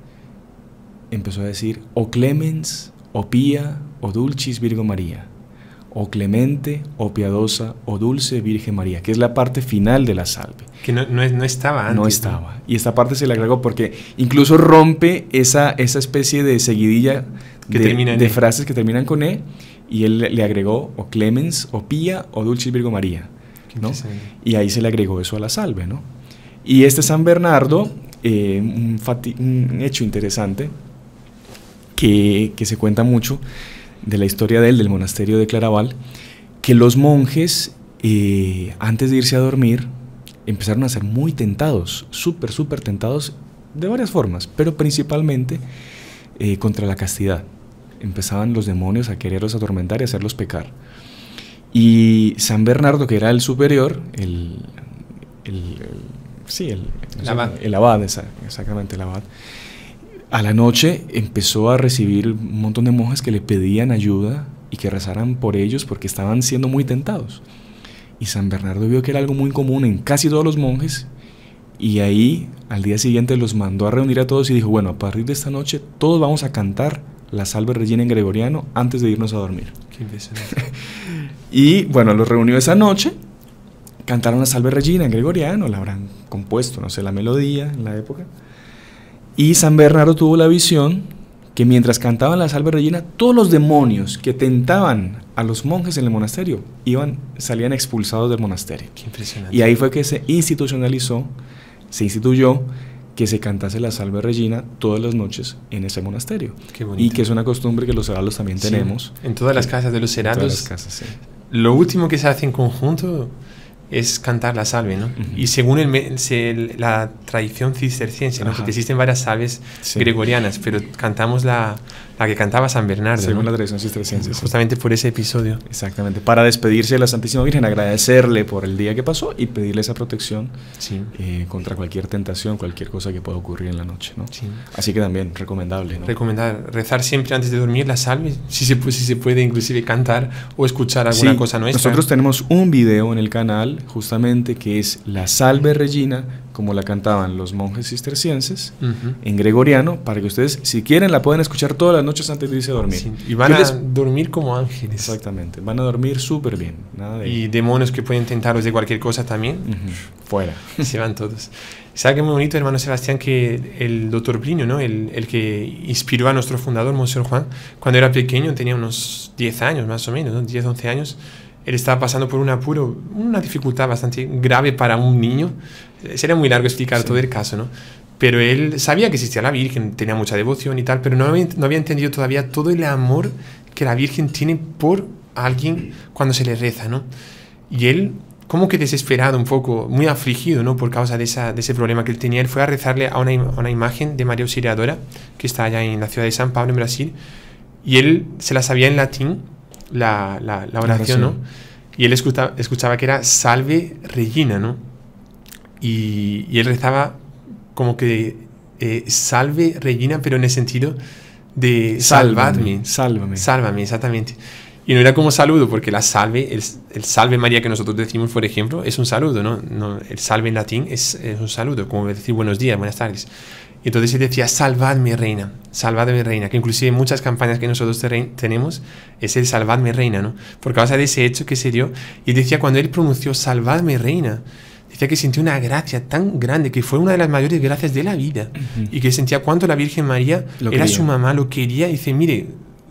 empezó a decir, o clemens, o pía, o dulcis Virgo María, o clemente, o piadosa, o dulce Virgen María, que es la parte final de la salve. Que no, no, estaba antes. No estaba. Y esta parte se le agregó porque incluso rompe esa, esa especie de seguidilla que de, de e. frases que terminan con E y él le agregó o clemens, o pía, o dulcis Virgo María. ¿no? Y ahí se le agregó eso a la salve. ¿no? Y este San Bernardo, eh, un, hecho interesante que, que, se cuenta mucho de la historia de él, del monasterio de Claraval, que los monjes, eh, antes de irse a dormir, empezaron a ser muy tentados, súper, súper tentados de varias formas, pero principalmente eh, contra la castidad. Empezaban los demonios a quererlos atormentar y hacerlos pecar. Y San Bernardo, que era el superior, el, el Sí, el, el abad. exactamente, el abad. A la noche empezó a recibir un montón de monjes que le pedían ayuda y que rezaran por ellos porque estaban siendo muy tentados. Y San Bernardo vio que era algo muy común en casi todos los monjes y ahí al día siguiente los mandó a reunir a todos y dijo, bueno, a partir de esta noche todos vamos a cantar la salve regina en gregoriano antes de irnos a dormir. Qué y bueno, los reunió esa noche cantaron la Salve Regina en gregoriano, la habrán compuesto, no sé, la melodía en la época. Y San Bernardo tuvo la visión que mientras cantaban la Salve Regina, todos los demonios que tentaban a los monjes en el monasterio iban, salían expulsados del monasterio. Qué impresionante. Y ahí fue que se institucionalizó, se instituyó que se cantase la Salve Regina todas las noches en ese monasterio. Qué y que es una costumbre que los heraldos también tenemos. En todas las casas de los heraldos. En todas las casas, sí. Lo último que se hace en conjunto es cantar la salve, ¿no? Y según el, la tradición cisterciense, ¿no? Porque existen varias salves gregorianas, pero cantamos la, la que cantaba San Bernardo. Según la tradición cisterciense. Justamente por ese episodio. Exactamente. Para despedirse de la Santísima Virgen, agradecerle por el día que pasó y pedirle esa protección eh, contra cualquier tentación, cualquier cosa que pueda ocurrir en la noche, ¿no? Así que también recomendable, ¿no? Recomendar rezar siempre antes de dormir la salve, si se, si se puede inclusive cantar o escuchar alguna cosa nuestra. Nosotros tenemos un video en el canal justamente que es la salve Regina como la cantaban los monjes cistercienses en gregoriano, para que ustedes, si quieren, la puedan escuchar todas las noches antes de irse a dormir. y van a dormir como ángeles. Exactamente, van a dormir súper bien. Y demonios que pueden tentaros de cualquier cosa también, fuera. Se van todos. ¿Sabe qué muy bonito, hermano Sebastián, que el doctor Plinio, ¿no? el, el que inspiró a nuestro fundador, Monseñor Juan, cuando era pequeño, tenía unos 10 años más o menos, 10, 11 años, él estaba pasando por un apuro, una dificultad bastante grave para un niño. Sería muy largo explicar todo el caso, ¿no? Pero él sabía que existía la Virgen, tenía mucha devoción y tal, pero no había, no había entendido todavía todo el amor que la Virgen tiene por alguien cuando se le reza, ¿no? Y él, como que desesperado un poco, muy afligido, ¿no? Por causa de, esa, de ese problema que él tenía, él fue a rezarle a una, una imagen de María Auxiliadora, que está allá en la ciudad de San Pablo, en Brasil, y él se la sabía en latín, la, la, la oración, ¿no? Y él escuchaba, escuchaba, que era Salve Regina, ¿no? Y, y él rezaba como que eh, Salve Regina, pero en el sentido de salvadme. Sálvame. Sálvame, exactamente. Y no era como saludo, porque la salve, el, el, salve María que nosotros decimos, por ejemplo, es un saludo, ¿no? no el salve en latín es, es, un saludo, como decir buenos días, buenas tardes. Y entonces él decía, salvadme reina, salvadme reina, que inclusive muchas campañas que nosotros tenemos es el salvadme reina, ¿no? Por causa de ese hecho que se dio. Y decía, cuando él pronunció salvadme reina, decía que sintió una gracia tan grande, que fue una de las mayores gracias de la vida. Y que sentía cuánto la Virgen María era su mamá, lo quería. Y dice, mire,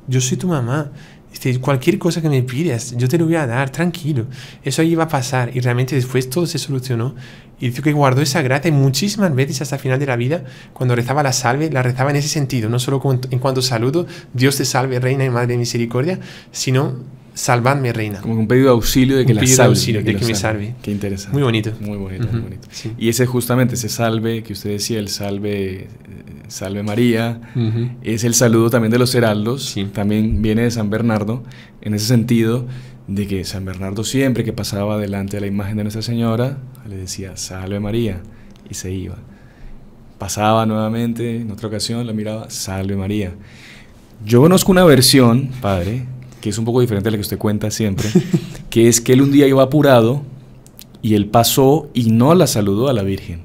yo soy tu mamá. Dice, cualquier cosa que me pidas, yo te lo voy a dar, tranquilo. Eso ahí iba a pasar. Y realmente después todo se solucionó. Y dice que guardó esa gracia muchísimas veces hasta el final de la vida, cuando rezaba la salve, la rezaba en ese sentido, no solo en cuanto saludo, Dios te salve, Reina y Madre de Misericordia, sino salvadme, Reina. Como un pedido de auxilio de que un la salve. De auxilio, de, que, me salve. Qué interesante. Muy bonito. Muy bonito, muy bonito. Y ese justamente, ese salve que usted decía, el salve, salve María, es el saludo también de los heraldos, también viene de San Bernardo, en ese sentido de que San Bernardo siempre que pasaba delante de la imagen de Nuestra Señora, le decía, salve María, y se iba. pasaba nuevamente, en otra ocasión la miraba, salve María. Yo conozco una versión, padre, que es un poco diferente a la que usted cuenta siempre, que es que él un día iba apurado y él pasó y no la saludó a la Virgen.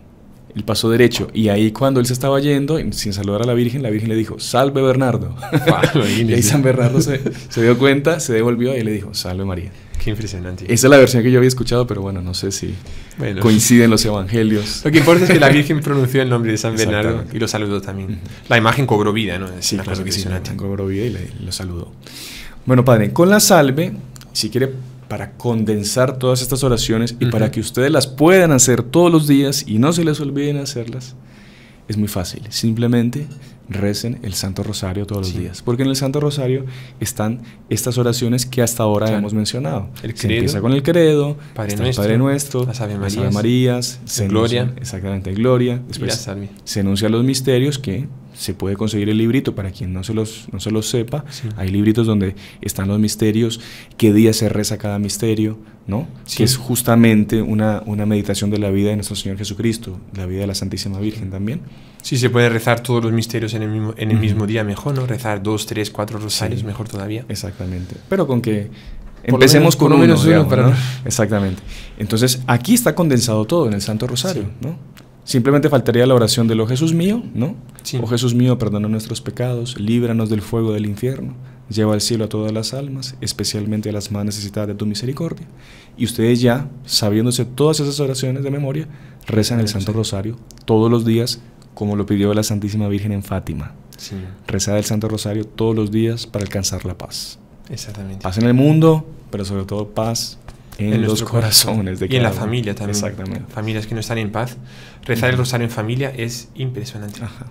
Él pasó derecho y ahí cuando él se estaba yendo, sin saludar a la Virgen, la Virgen le dijo, salve Bernardo. y ahí San Bernardo se, se, dio cuenta, se devolvió y le dijo, salve María. Qué impresionante. Esa es la versión que yo había escuchado, pero bueno, no sé si coinciden los evangelios. Lo que importa es que la Virgen pronunció el nombre de San Bernardo y lo saludó también. La imagen cobró vida, ¿no? Es sí, claro que sí, la imagen cobró vida y le, lo saludó. Bueno, padre, con la salve, si quiere para condensar todas estas oraciones y para que ustedes las puedan hacer todos los días y no se les olviden hacerlas, es muy fácil. Simplemente recen el Santo Rosario todos los días. Porque en el Santo Rosario están estas oraciones que hasta ahora hemos mencionado. El se empieza con el credo, Padre Nuestro, Padre Nuestro las Ave Marías, las Ave Marías se Gloria. enuncia- exactamente, Gloria. Después se enuncian los misterios que se puede conseguir el librito para quien no se los, no se los sepa. Sí. Hay libritos donde están los misterios, qué día se reza cada misterio, ¿no? Sí. Que es justamente una, una meditación de la vida de nuestro Señor Jesucristo, la vida de la Santísima Virgen también. Sí, se puede rezar todos los misterios en el mismo, en el mismo día, mejor, ¿no? Rezar dos, tres, cuatro rosarios, Sí. mejor todavía. Exactamente. Pero con que empecemos menos- con uno, menos uno digamos, para ¿no? no- Exactamente. Entonces, aquí está condensado todo en el Santo Rosario, Sí. ¿no? Simplemente faltaría la oración del Oh Jesús mío, ¿no? Sí. Oh Jesús mío, perdona nuestros pecados, líbranos del fuego del infierno, lleva al cielo a todas las almas, especialmente a las más necesitadas de tu misericordia. Y ustedes ya, sabiéndose todas esas oraciones de memoria, rezan el Santo Rosario todos los días, como lo pidió la Santísima Virgen en Fátima. Sí, Rezar el Santo Rosario todos los días para alcanzar la paz. exactamente. Paz en el mundo, pero sobre todo paz en, En los corazones de y en la cada familia también. Exactamente. Familias que no están en paz. Rezar el rosario en familia es impresionante. Ajá.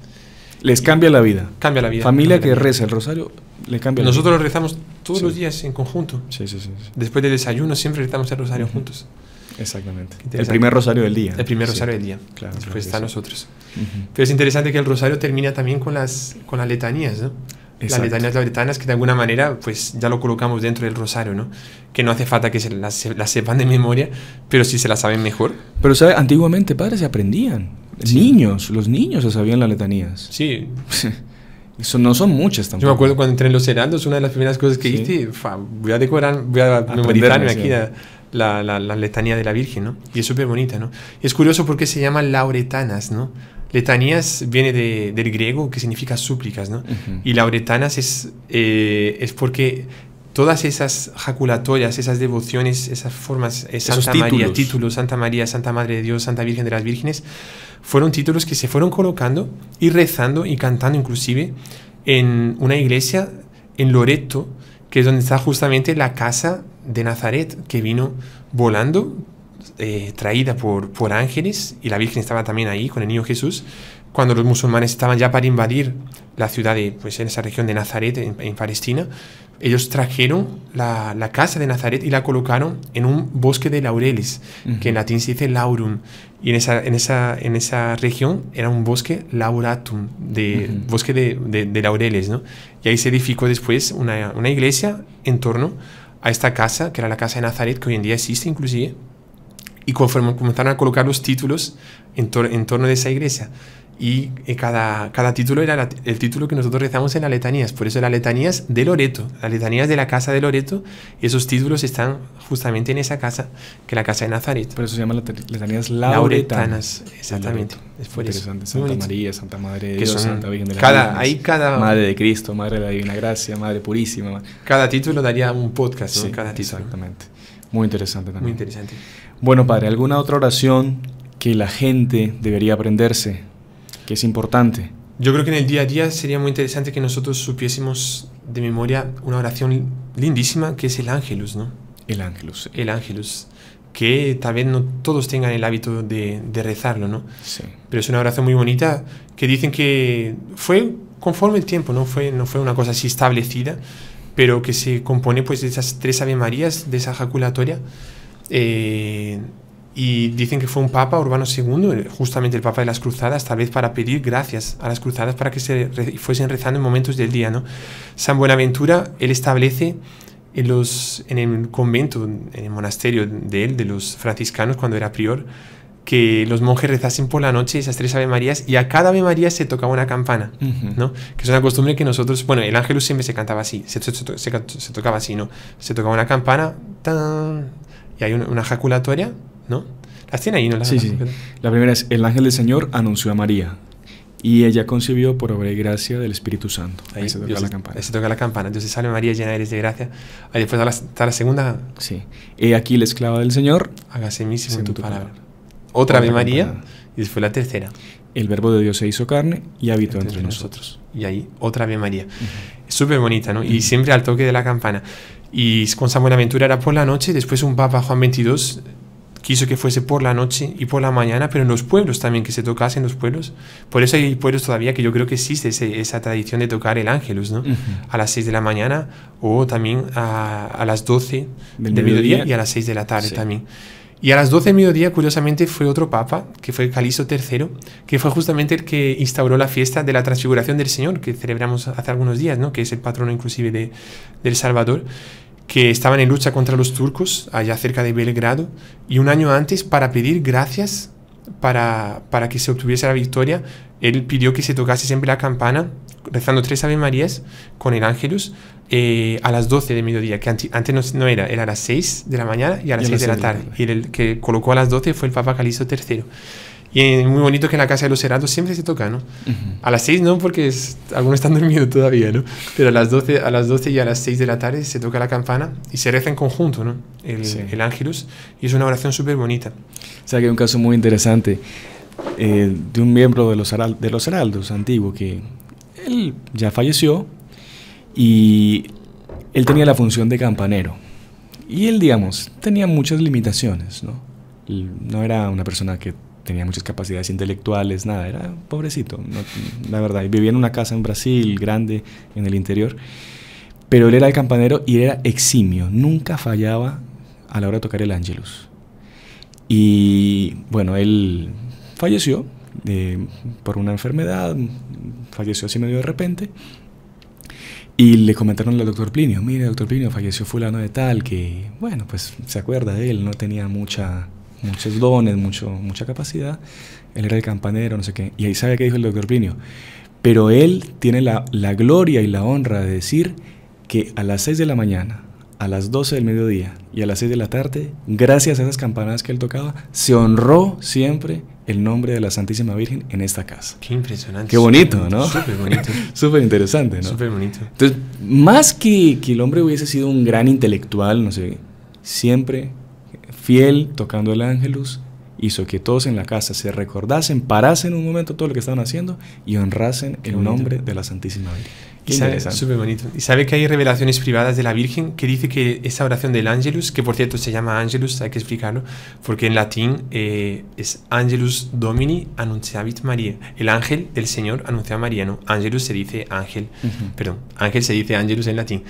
Les cambia la vida. Cambia la vida. Familia que la vida. reza el rosario le cambia la Nosotros vida. lo rezamos todos Sí. los días en conjunto. Sí, sí, sí, sí. Después del desayuno siempre rezamos el rosario Ujú. juntos. Exactamente. El primer rosario del día. El primer Sí. rosario del día. Claro, Después claro está nosotros. Ujú. Pero es interesante que el rosario termina también con las, con las letanías, ¿no? Las Exacto. letanías lauretanas que de alguna manera pues ya lo colocamos dentro del rosario, ¿no? Que no hace falta que se las, se- las sepan de memoria, pero si se las saben mejor. Pero, ¿sabe? Antiguamente, padres, se aprendían. Niños, los niños se sabían las letanías. Sí, Eso no son muchas tampoco. yo me acuerdo cuando entré en los heraldos, una de las primeras cosas que Sí. hice, fa, voy a decorar, voy a memorizarme sí. aquí la, la, la- la letanía de la Virgen, ¿no? Y es súper bonita, ¿no? Y es curioso porque se llaman lauretanas, ¿no? Letanías viene de- del griego que significa súplicas, ¿no? Ujú. Y lauretanas es, eh, es porque todas esas jaculatorias, esas devociones, esas formas, eh, Esos Santa María, títulos. títulos, Santa María, Santa Madre de Dios, Santa Virgen de las Vírgenes, fueron títulos que se fueron colocando y rezando y cantando inclusive en una iglesia en Loreto, que es donde está justamente la casa de Nazaret, que vino volando, eh, traída por, por ángeles, y la Virgen estaba también ahí con el niño Jesús, cuando los musulmanes estaban ya para invadir la ciudad de, pues en esa región de Nazaret, en, en Palestina, ellos trajeron la, la casa de Nazaret y la colocaron en un bosque de laureles, que en latín se dice laurum, y en esa, en esa, en esa región era un bosque lauratum, de, Ujú. bosque de, de- de laureles, ¿no? Y ahí se edificó después una, una iglesia en torno a esta casa, que era la casa de Nazaret, que hoy en día existe inclusive, y conforme comenzaron a colocar los títulos en, tor- en torno de esa iglesia. Y eh, cada, cada título era la- el título que nosotros rezamos en las letanías. Por eso las letanías de Loreto, las letanías de la casa de Loreto, esos títulos están justamente en esa casa, que es la casa de Nazaret. Por eso se llaman let- letanías Lauretanas, lauretanas. exactamente. Es por eso. Interesante. Muy Santa. María, Santa Madre de Dios, son Santa Virgen de las cada- ahí cada- Madre de Cristo, Madre de la Divina Gracia, Madre Purísima. Cada título daría un podcast, ¿no? Sí, cada título. exactamente. Muy interesante también. Muy interesante. Bueno, padre, ¿alguna otra oración que la gente debería aprenderse? Que es importante. Yo creo que en el día a día sería muy interesante que nosotros supiésemos de memoria una oración lindísima que es el Ángelus, ¿no? El ángelus. El Ángelus. Que tal vez no todos tengan el hábito de, de rezarlo, ¿no? Sí. Pero es una oración muy bonita que dicen que fue conforme el tiempo, no fue, no fue una cosa así establecida, pero que se compone pues de esas tres Ave Marías, de esa jaculatoria. Eh, y dicen que fue un papa, Urbano II, justamente el papa de las cruzadas, tal vez para pedir gracias a las cruzadas para que se re- fuesen rezando en momentos del día, ¿no? San Buenaventura, él establece en, los, en el convento, en el monasterio de él, de los franciscanos, cuando era prior, que los monjes rezasen por la noche esas tres Ave Marías y a cada Ave María se tocaba una campana, Ujú. ¿no? Que es una costumbre que nosotros, bueno, el Ángelus siempre se cantaba así, se, se- se- se- se tocaba así, ¿no? Se tocaba una campana, tan, y hay una, una jaculatoria, ¿no? Las tiene ahí, ¿no? La- Sí, sí. La primera es, el ángel del Señor anunció a María y ella concibió por obra y gracia del Espíritu Santo. Ahí, se toca Dios- la campana. ahí se toca la campana. Entonces, salve María, llena eres de gracia. Ahí después está la, segunda, Sí. He aquí la esclava del Señor, hágase según tu tu palabra. palabra. Otra Otra María, campana. y después la tercera. el verbo de Dios se hizo carne y habitó entre, entre nosotros. Y ahí otra Ave María. Es súper bonita, ¿no? Y siempre al toque de la campana. Y con San Buenaventura era por la noche, después un Papa, Juan XXII, quiso que fuese por la noche y por la mañana, pero en los pueblos también, que se tocase en los pueblos. Por eso hay pueblos todavía que yo creo que existe ese- esa tradición de tocar el ángelus, ¿no? A las 6 de la mañana o también a, a las 12 Del del mediodía, mediodía. y a las 6 de la tarde Sí. también. Y a las 12 del mediodía, curiosamente, fue otro papa, que fue Calixto III, que fue justamente el que instauró la fiesta de la transfiguración del Señor, que celebramos hace algunos días, ¿no? que es el patrono inclusive de, del Salvador, que estaban en lucha contra los turcos, allá cerca de Belgrado, y un año antes, para pedir gracias para, para que se obtuviese la victoria, él pidió que se tocase siempre la campana, rezando tres Ave Marías con el Ángelus, eh, a las 12 de mediodía, que antes no, era, era a las 6 de la mañana y a las Y a 6 de la las seis de la tarde. Y el que colocó a las 12 fue el Papa Calixto III. Y es muy bonito que en la casa de los Heraldos siempre se toca, ¿no? A las 6 no, porque es- algunos están durmiendo todavía, ¿no? Pero a las, 12, a las 12 y a las 6 de la tarde se toca la campana y se reza en conjunto, ¿no? El, Sí. el Ángelus. Y es una oración súper bonita. O sea que hay un caso muy interesante eh, de un miembro de los, de los heraldos antiguo que él ya falleció y él tenía la función de campanero. Y él, digamos, tenía muchas limitaciones, ¿no? No era una persona que tenía muchas capacidades intelectuales, nada, era pobrecito, la verdad. Vivía en una casa en Brasil, grande, en el interior. Pero él era el campanero y era eximio, nunca fallaba a la hora de tocar el ángelus. Y bueno, él falleció por una enfermedad, falleció así medio de repente. Y le comentaron al doctor Plinio, mire, doctor Plinio, falleció fulano de tal, que, bueno, pues se acuerda de él, no tenía mucha, muchos dones, mucho, mucha capacidad. Él era el campanero, no sé qué. Y ahí sabe qué dijo el doctor Plinio. Pero él tiene la, la gloria y la honra de decir que a las 6 de la mañana, a las 12 del mediodía y a las 6 de la tarde, gracias a esas campanadas que él tocaba, se honró siempre el nombre de la Santísima Virgen en esta casa. Qué impresionante. Qué bonito, ¿no? Súper bonito. Súper interesante, ¿no? Súper bonito. Entonces, más que, que el hombre hubiese sido un gran intelectual, no sé, siempre fiel tocando el ángelus, hizo que todos en la casa se recordasen, parasen un momento todo lo que estaban haciendo y honrasen Qué el bonito. nombre de la Santísima Virgen. Y sabe, súper bonito. Y sabe que hay revelaciones privadas de la Virgen que dice que esa oración del Angelus, que por cierto se llama Angelus, hay que explicarlo, porque en latín eh, es Angelus Domini Annunciavit Maria. El ángel del Señor anuncia a María, ¿no? Angelus se dice ángel, Ujú. perdón, ángel se dice Angelus en latín.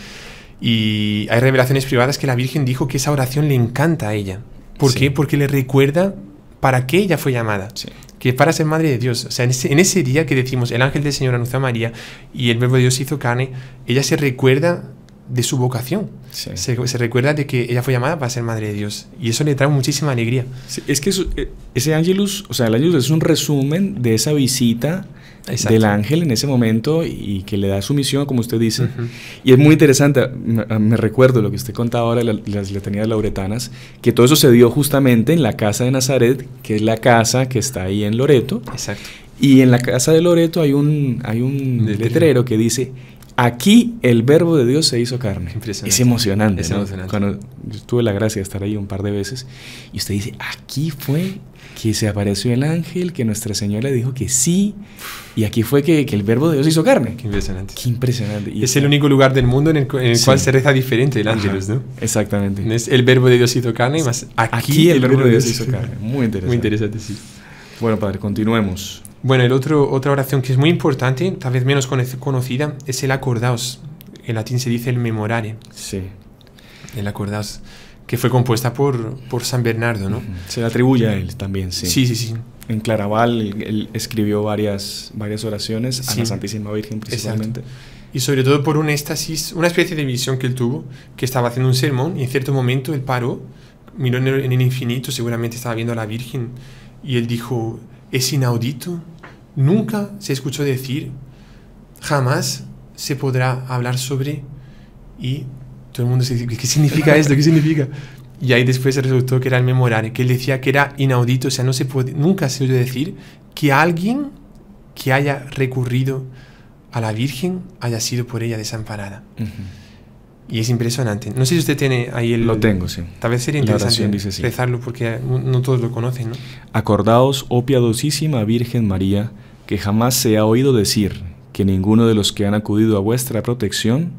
Y hay revelaciones privadas que la Virgen dijo que esa oración le encanta a ella. ¿Por Sí. qué? Porque le recuerda para qué ella fue llamada Sí. que para ser madre de Dios. O sea, en ese, en ese día que decimos, el ángel del Señor anunció a María y el verbo de Dios hizo carne, ella se recuerda de su vocación. Sí. Se, se recuerda de que ella fue llamada para ser madre de Dios. Y eso le trae muchísima alegría. Sí, es que eso- eh, ese Angelus, o sea, el Angelus es un resumen de esa visita Exacto. del ángel en ese momento y que le da su misión, como usted dice. Y es muy interesante, me, me recuerdo lo que usted contaba ahora, la- las letanías lauretanas, que todo eso se dio justamente en la casa de Nazaret, que es la casa que está ahí en Loreto. Exacto. Y en la casa de Loreto hay un, hay un letrero que dice, aquí el verbo de Dios se hizo carne. Impresionante. Es emocionante. Es ¿no? emocionante. Cuando yo tuve la gracia de estar ahí un par de veces y usted dice, aquí fue que se apareció el ángel, que Nuestra Señora dijo que sí, y aquí fue que, que el verbo de Dios se hizo carne. Qué impresionante. Qué impresionante. Y es el único lugar del mundo en el, en el Sí. cual se reza diferente el Ángelus, ¿no? Exactamente. Es el verbo de Dios hizo carne, más aquí, Aquí, el verbo de Dios se hizo carne. Muy interesante. Muy interesante, sí. Bueno, padre, continuemos. Bueno, el otro, otra oración que es muy importante, tal vez menos cono- conocida, es el acordaos. En latín se dice el memorare, Sí. el acordaos, que fue compuesta por, por San Bernardo, ¿no? Se le atribuye a él también, sí. Sí, sí, sí. En Claraval él, escribió varias, varias oraciones a la Santísima Virgen principalmente. Y sobre todo por un éxtasis, una especie de visión que él tuvo, que estaba haciendo un sermón y en cierto momento él paró, miró en el, en el infinito, seguramente estaba viendo a la Virgen Y él dijo, es inaudito, nunca se escuchó decir, jamás se podrá hablar sobre... Y todo el mundo se dice, ¿qué significa esto? ¿Qué significa? Y ahí después resultó que era el memorare, que él decía que era inaudito, o sea, no se puede, nunca se oye decir que alguien que haya recurrido a la Virgen haya sido por ella desamparada. Y es impresionante. No sé si usted tiene ahí el... Lo tengo, sí. Tal vez sería interesante dice así. rezarlo porque no, no todos lo conocen, ¿no? Acordaos, oh piadosísima Virgen María, que jamás se ha oído decir que ninguno de los que han acudido a vuestra protección,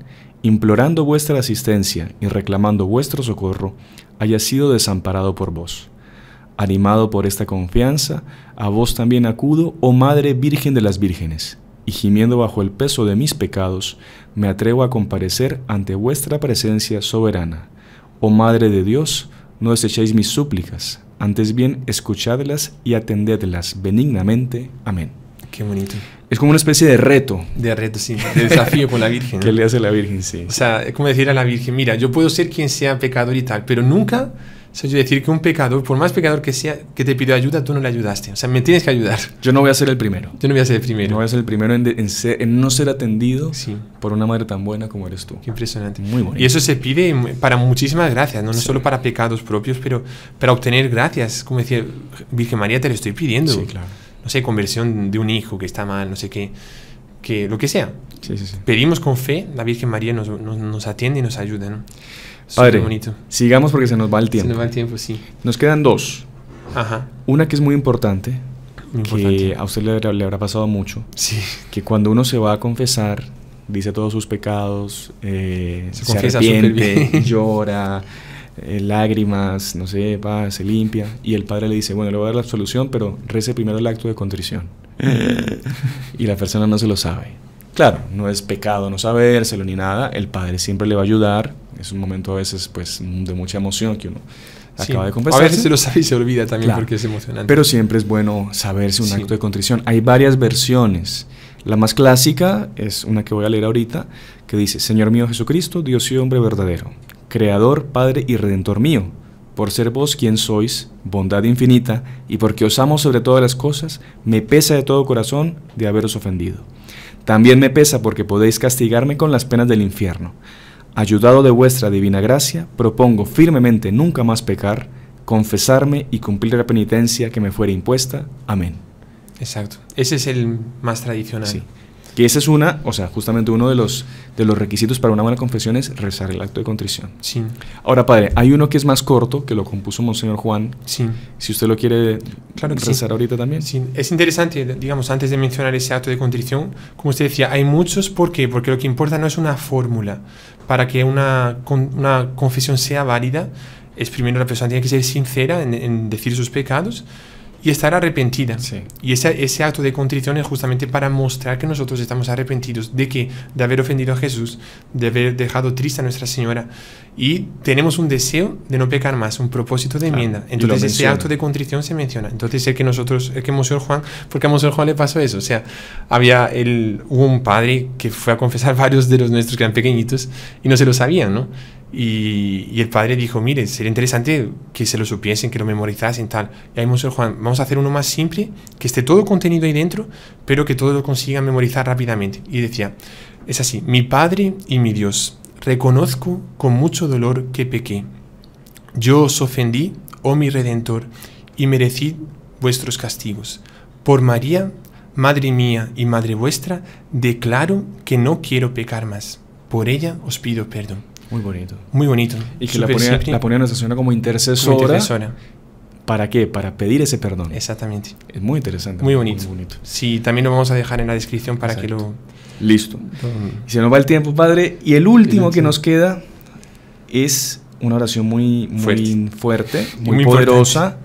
implorando vuestra asistencia y reclamando vuestro socorro, haya sido desamparado por vos. Animado por esta confianza, a vos también acudo, oh Madre Virgen de las Vírgenes, y gimiendo bajo el peso de mis pecados, me atrevo a comparecer ante vuestra presencia soberana. Oh Madre de Dios, no desechéis mis súplicas, antes bien escuchadlas y atendedlas benignamente. Amén. Qué bonito. Es como una especie de reto De reto, sí. De desafío con la Virgen. ¿no? que le hace la Virgen, sí. O sea, es como decir a la Virgen, mira, yo puedo ser quien sea pecador y tal, pero nunca se oye decir que un pecador, por más pecador que sea, que te pidió ayuda, tú no le ayudaste. O sea, me tienes que ayudar. Yo no voy a ser el primero. Yo no voy a ser el primero. No voy a ser el primero en, de- en ser- en no ser atendido Sí, por una madre tan buena como eres tú. qué impresionante. Muy bonito. Y eso se pide para muchísimas gracias, no, no Sí. solo para pecados propios, pero para obtener gracias. Como decía, Virgen María, te lo estoy pidiendo. Sí, claro. No sé, conversión de un hijo que está mal, no sé qué, que lo que sea. Sí, sí, sí. Pedimos con fe, la Virgen María nos, nos, nos atiende y nos ayuda, ¿no? Padre, bonito. sigamos porque se nos va el Se tiempo. nos va el tiempo, sí. Nos quedan dos. Ajá. Una que es muy importante, Muy que importante. a usted le, le habrá pasado mucho, Sí. que cuando uno se va a confesar, dice todos sus pecados, eh, Se se, confiesa arrepiente, llora, eh, lágrimas, no sé, va, se limpia, y el padre le dice, bueno, le voy a dar la absolución, pero rece primero el acto de contrición. y la persona no se lo sabe. Claro, no es pecado no sabérselo ni nada, el padre siempre le va a ayudar, es un momento a veces pues de mucha emoción que uno Sí. acaba de A confesar. veces se lo sabe y se olvida también Claro. porque es emocionante. Pero siempre es bueno saberse un Sí. acto de contrición. Hay varias versiones. La más clásica es una que voy a leer ahorita, que dice, Señor mío Jesucristo, Dios y hombre verdadero, Creador, Padre y Redentor mío, por ser vos quien sois, bondad infinita, y porque os amo sobre todas las cosas, me pesa de todo corazón de haberos ofendido. También me pesa porque podéis castigarme con las penas del infierno. Ayudado de vuestra divina gracia, propongo firmemente nunca más pecar, confesarme y cumplir la penitencia que me fuera impuesta. Amén. Exacto. Ese es el más tradicional. Sí. Que esa es una, o sea, justamente uno de los, de los requisitos para una buena confesión es rezar el acto de contrición. Sí, Ahora, padre, hay uno que es más corto, que lo compuso Monseñor Juan. sí. Si usted lo quiere Claro que sí. rezar ahorita también. Sí, es interesante, digamos, antes de mencionar ese acto de contrición, como usted decía, hay muchos, ¿por qué? Porque lo que importa no es una fórmula. Para que una, una confesión sea válida, es primero la persona tiene que ser sincera en, en decir sus pecados y estar arrepentida. Sí. Y ese, ese acto de contrición es justamente para mostrar que nosotros estamos arrepentidos de que de haber ofendido a Jesús, de haber dejado triste a Nuestra Señora y tenemos un deseo de no pecar más, un propósito de enmienda. Entonces ese acto de contrición se menciona. Entonces es que nosotros, es que Monseñor Juan, porque a Monseñor Juan le pasó eso, o sea, había el, hubo un padre que fue a confesar varios de los nuestros que eran pequeñitos y no se lo sabían, ¿no? Y, el padre dijo, mire, sería interesante que se lo supiesen, que lo memorizasen, tal. Y ahí Monseñor Juan, vamos a hacer uno más simple, que esté todo contenido ahí dentro, pero que todos lo consigan memorizar rápidamente. Y decía, es así, mi Padre y mi Dios, reconozco con mucho dolor que pequé. Yo os ofendí, oh mi Redentor, y merecí vuestros castigos. Por María, Madre mía y Madre vuestra, declaro que no quiero pecar más. Por ella os pido perdón. Muy bonito. Muy bonito. Y que la ponía, simple, la ponía a Nuestra Señora como como intercesora. ¿Para qué? Para pedir ese perdón. Exactamente. Es muy interesante. Muy bonito. Muy bonito. Sí, también lo vamos a dejar en la descripción para que lo... Listo. Y se nos va el tiempo, padre. Y el último que nos queda es una oración muy, muy Fuerte. fuerte, muy, Muy poderosa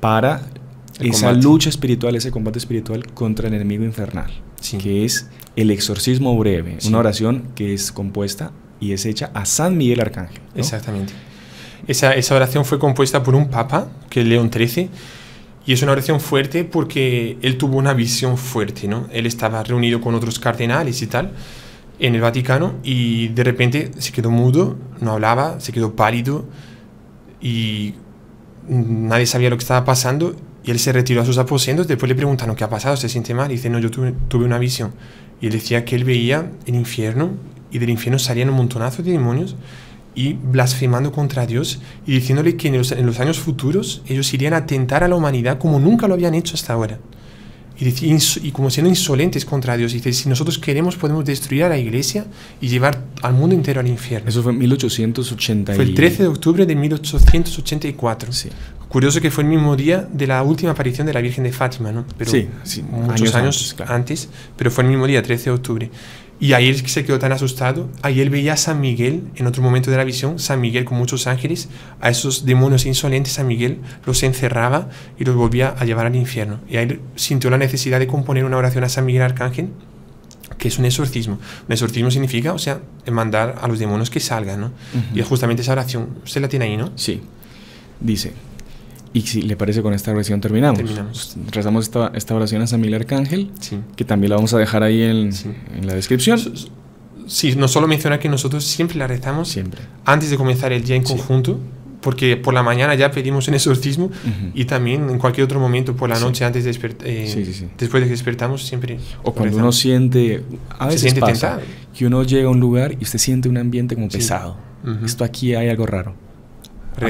para El esa combate. lucha espiritual, ese combate espiritual contra el enemigo infernal, Sí. que es el exorcismo breve. Sí. Una oración que es compuesta y es hecha a San Miguel Arcángel. Exactamente. Esa, esa oración fue compuesta por un papa, que es León XIII, y es una oración fuerte porque él tuvo una visión fuerte, ¿no? Él estaba reunido con otros cardenales y tal en el Vaticano y de repente se quedó mudo, no hablaba, se quedó pálido y nadie sabía lo que estaba pasando Y él se retiró a sus aposentos, después le preguntaron qué ha pasado, se siente mal, y dice, no, yo tuve, tuve una visión. Y él decía que él veía el infierno y del infierno salían un montonazo de demonios y blasfemando contra Dios y diciéndole que en los, en los años futuros ellos irían a tentar a la humanidad como nunca lo habían hecho hasta ahora. Y, y como siendo insolentes contra Dios. Y dice, si nosotros queremos podemos destruir a la iglesia y llevar al mundo entero al infierno. Eso fue en 1880. Fue el y- 13 de octubre de 1884. Sí. Curioso que fue el mismo día de la última aparición de la Virgen de Fátima, ¿no? Pero Sí, sí, muchos años años, antes, antes, claro. pero fue el mismo día, 13 de octubre. Y ahí él se quedó tan asustado. Ahí él veía a San Miguel, en otro momento de la visión, San Miguel con muchos ángeles, a esos demonios insolentes, San Miguel los encerraba y los volvía a llevar al infierno. Y ahí él sintió la necesidad de componer una oración a San Miguel Arcángel, que es un exorcismo. Un exorcismo significa, o sea, mandar a los demonios que salgan, ¿no? Y justamente esa oración. Usted la tiene ahí, ¿no? Sí. Dice, y si le parece con esta oración terminamos. Terminamos. Rezamos esta, esta oración a San Miguel Arcángel, Sí. que también la vamos a dejar ahí en, Sí. en la descripción. Sí, no solo mencionar que nosotros siempre la rezamos Siempre. antes de comenzar el día en Sí. conjunto, porque por la mañana ya pedimos un exorcismo Ujú. y también en cualquier otro momento por la noche antes de eh, después de que despertamos siempre O cuando uno rezamos. siente, a Se veces siente pasa, tentado. que uno llega a un lugar y usted siente un ambiente como pesado. Ujú. Esto aquí hay algo raro.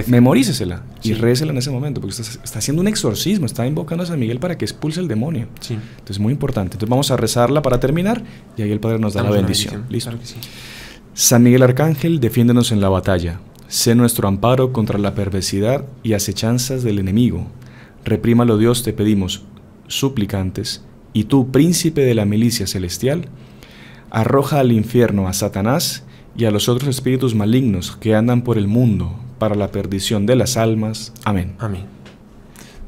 Memorícesela y récela en ese momento, porque está haciendo un exorcismo, está invocando a San Miguel para que expulse el demonio. Sí. Entonces, muy importante. Entonces, vamos a rezarla para terminar y ahí el Padre nos da la bendición. ¿Listo? Claro que sí. San Miguel Arcángel, defiéndenos en la batalla. Sé nuestro amparo contra la perversidad y acechanzas del enemigo. Reprímalo Dios, te pedimos, suplicantes, y tú, príncipe de la milicia celestial, arroja al infierno a Satanás y a los otros espíritus malignos que andan por el mundo para la perdición de las almas. Amén. Amén.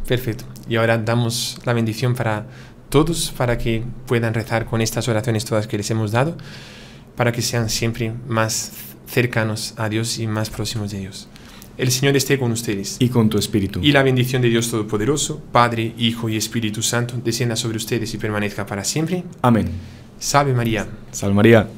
Perfecto. Y ahora damos la bendición para todos, para que puedan rezar con estas oraciones todas que les hemos dado, para que sean siempre más cercanos a Dios y más próximos de Dios. El Señor esté con ustedes. Y con tu espíritu. Y la bendición de Dios Todopoderoso, Padre, Hijo y Espíritu Santo, descienda sobre ustedes y permanezca para siempre. Amén. Salve María. Salve María.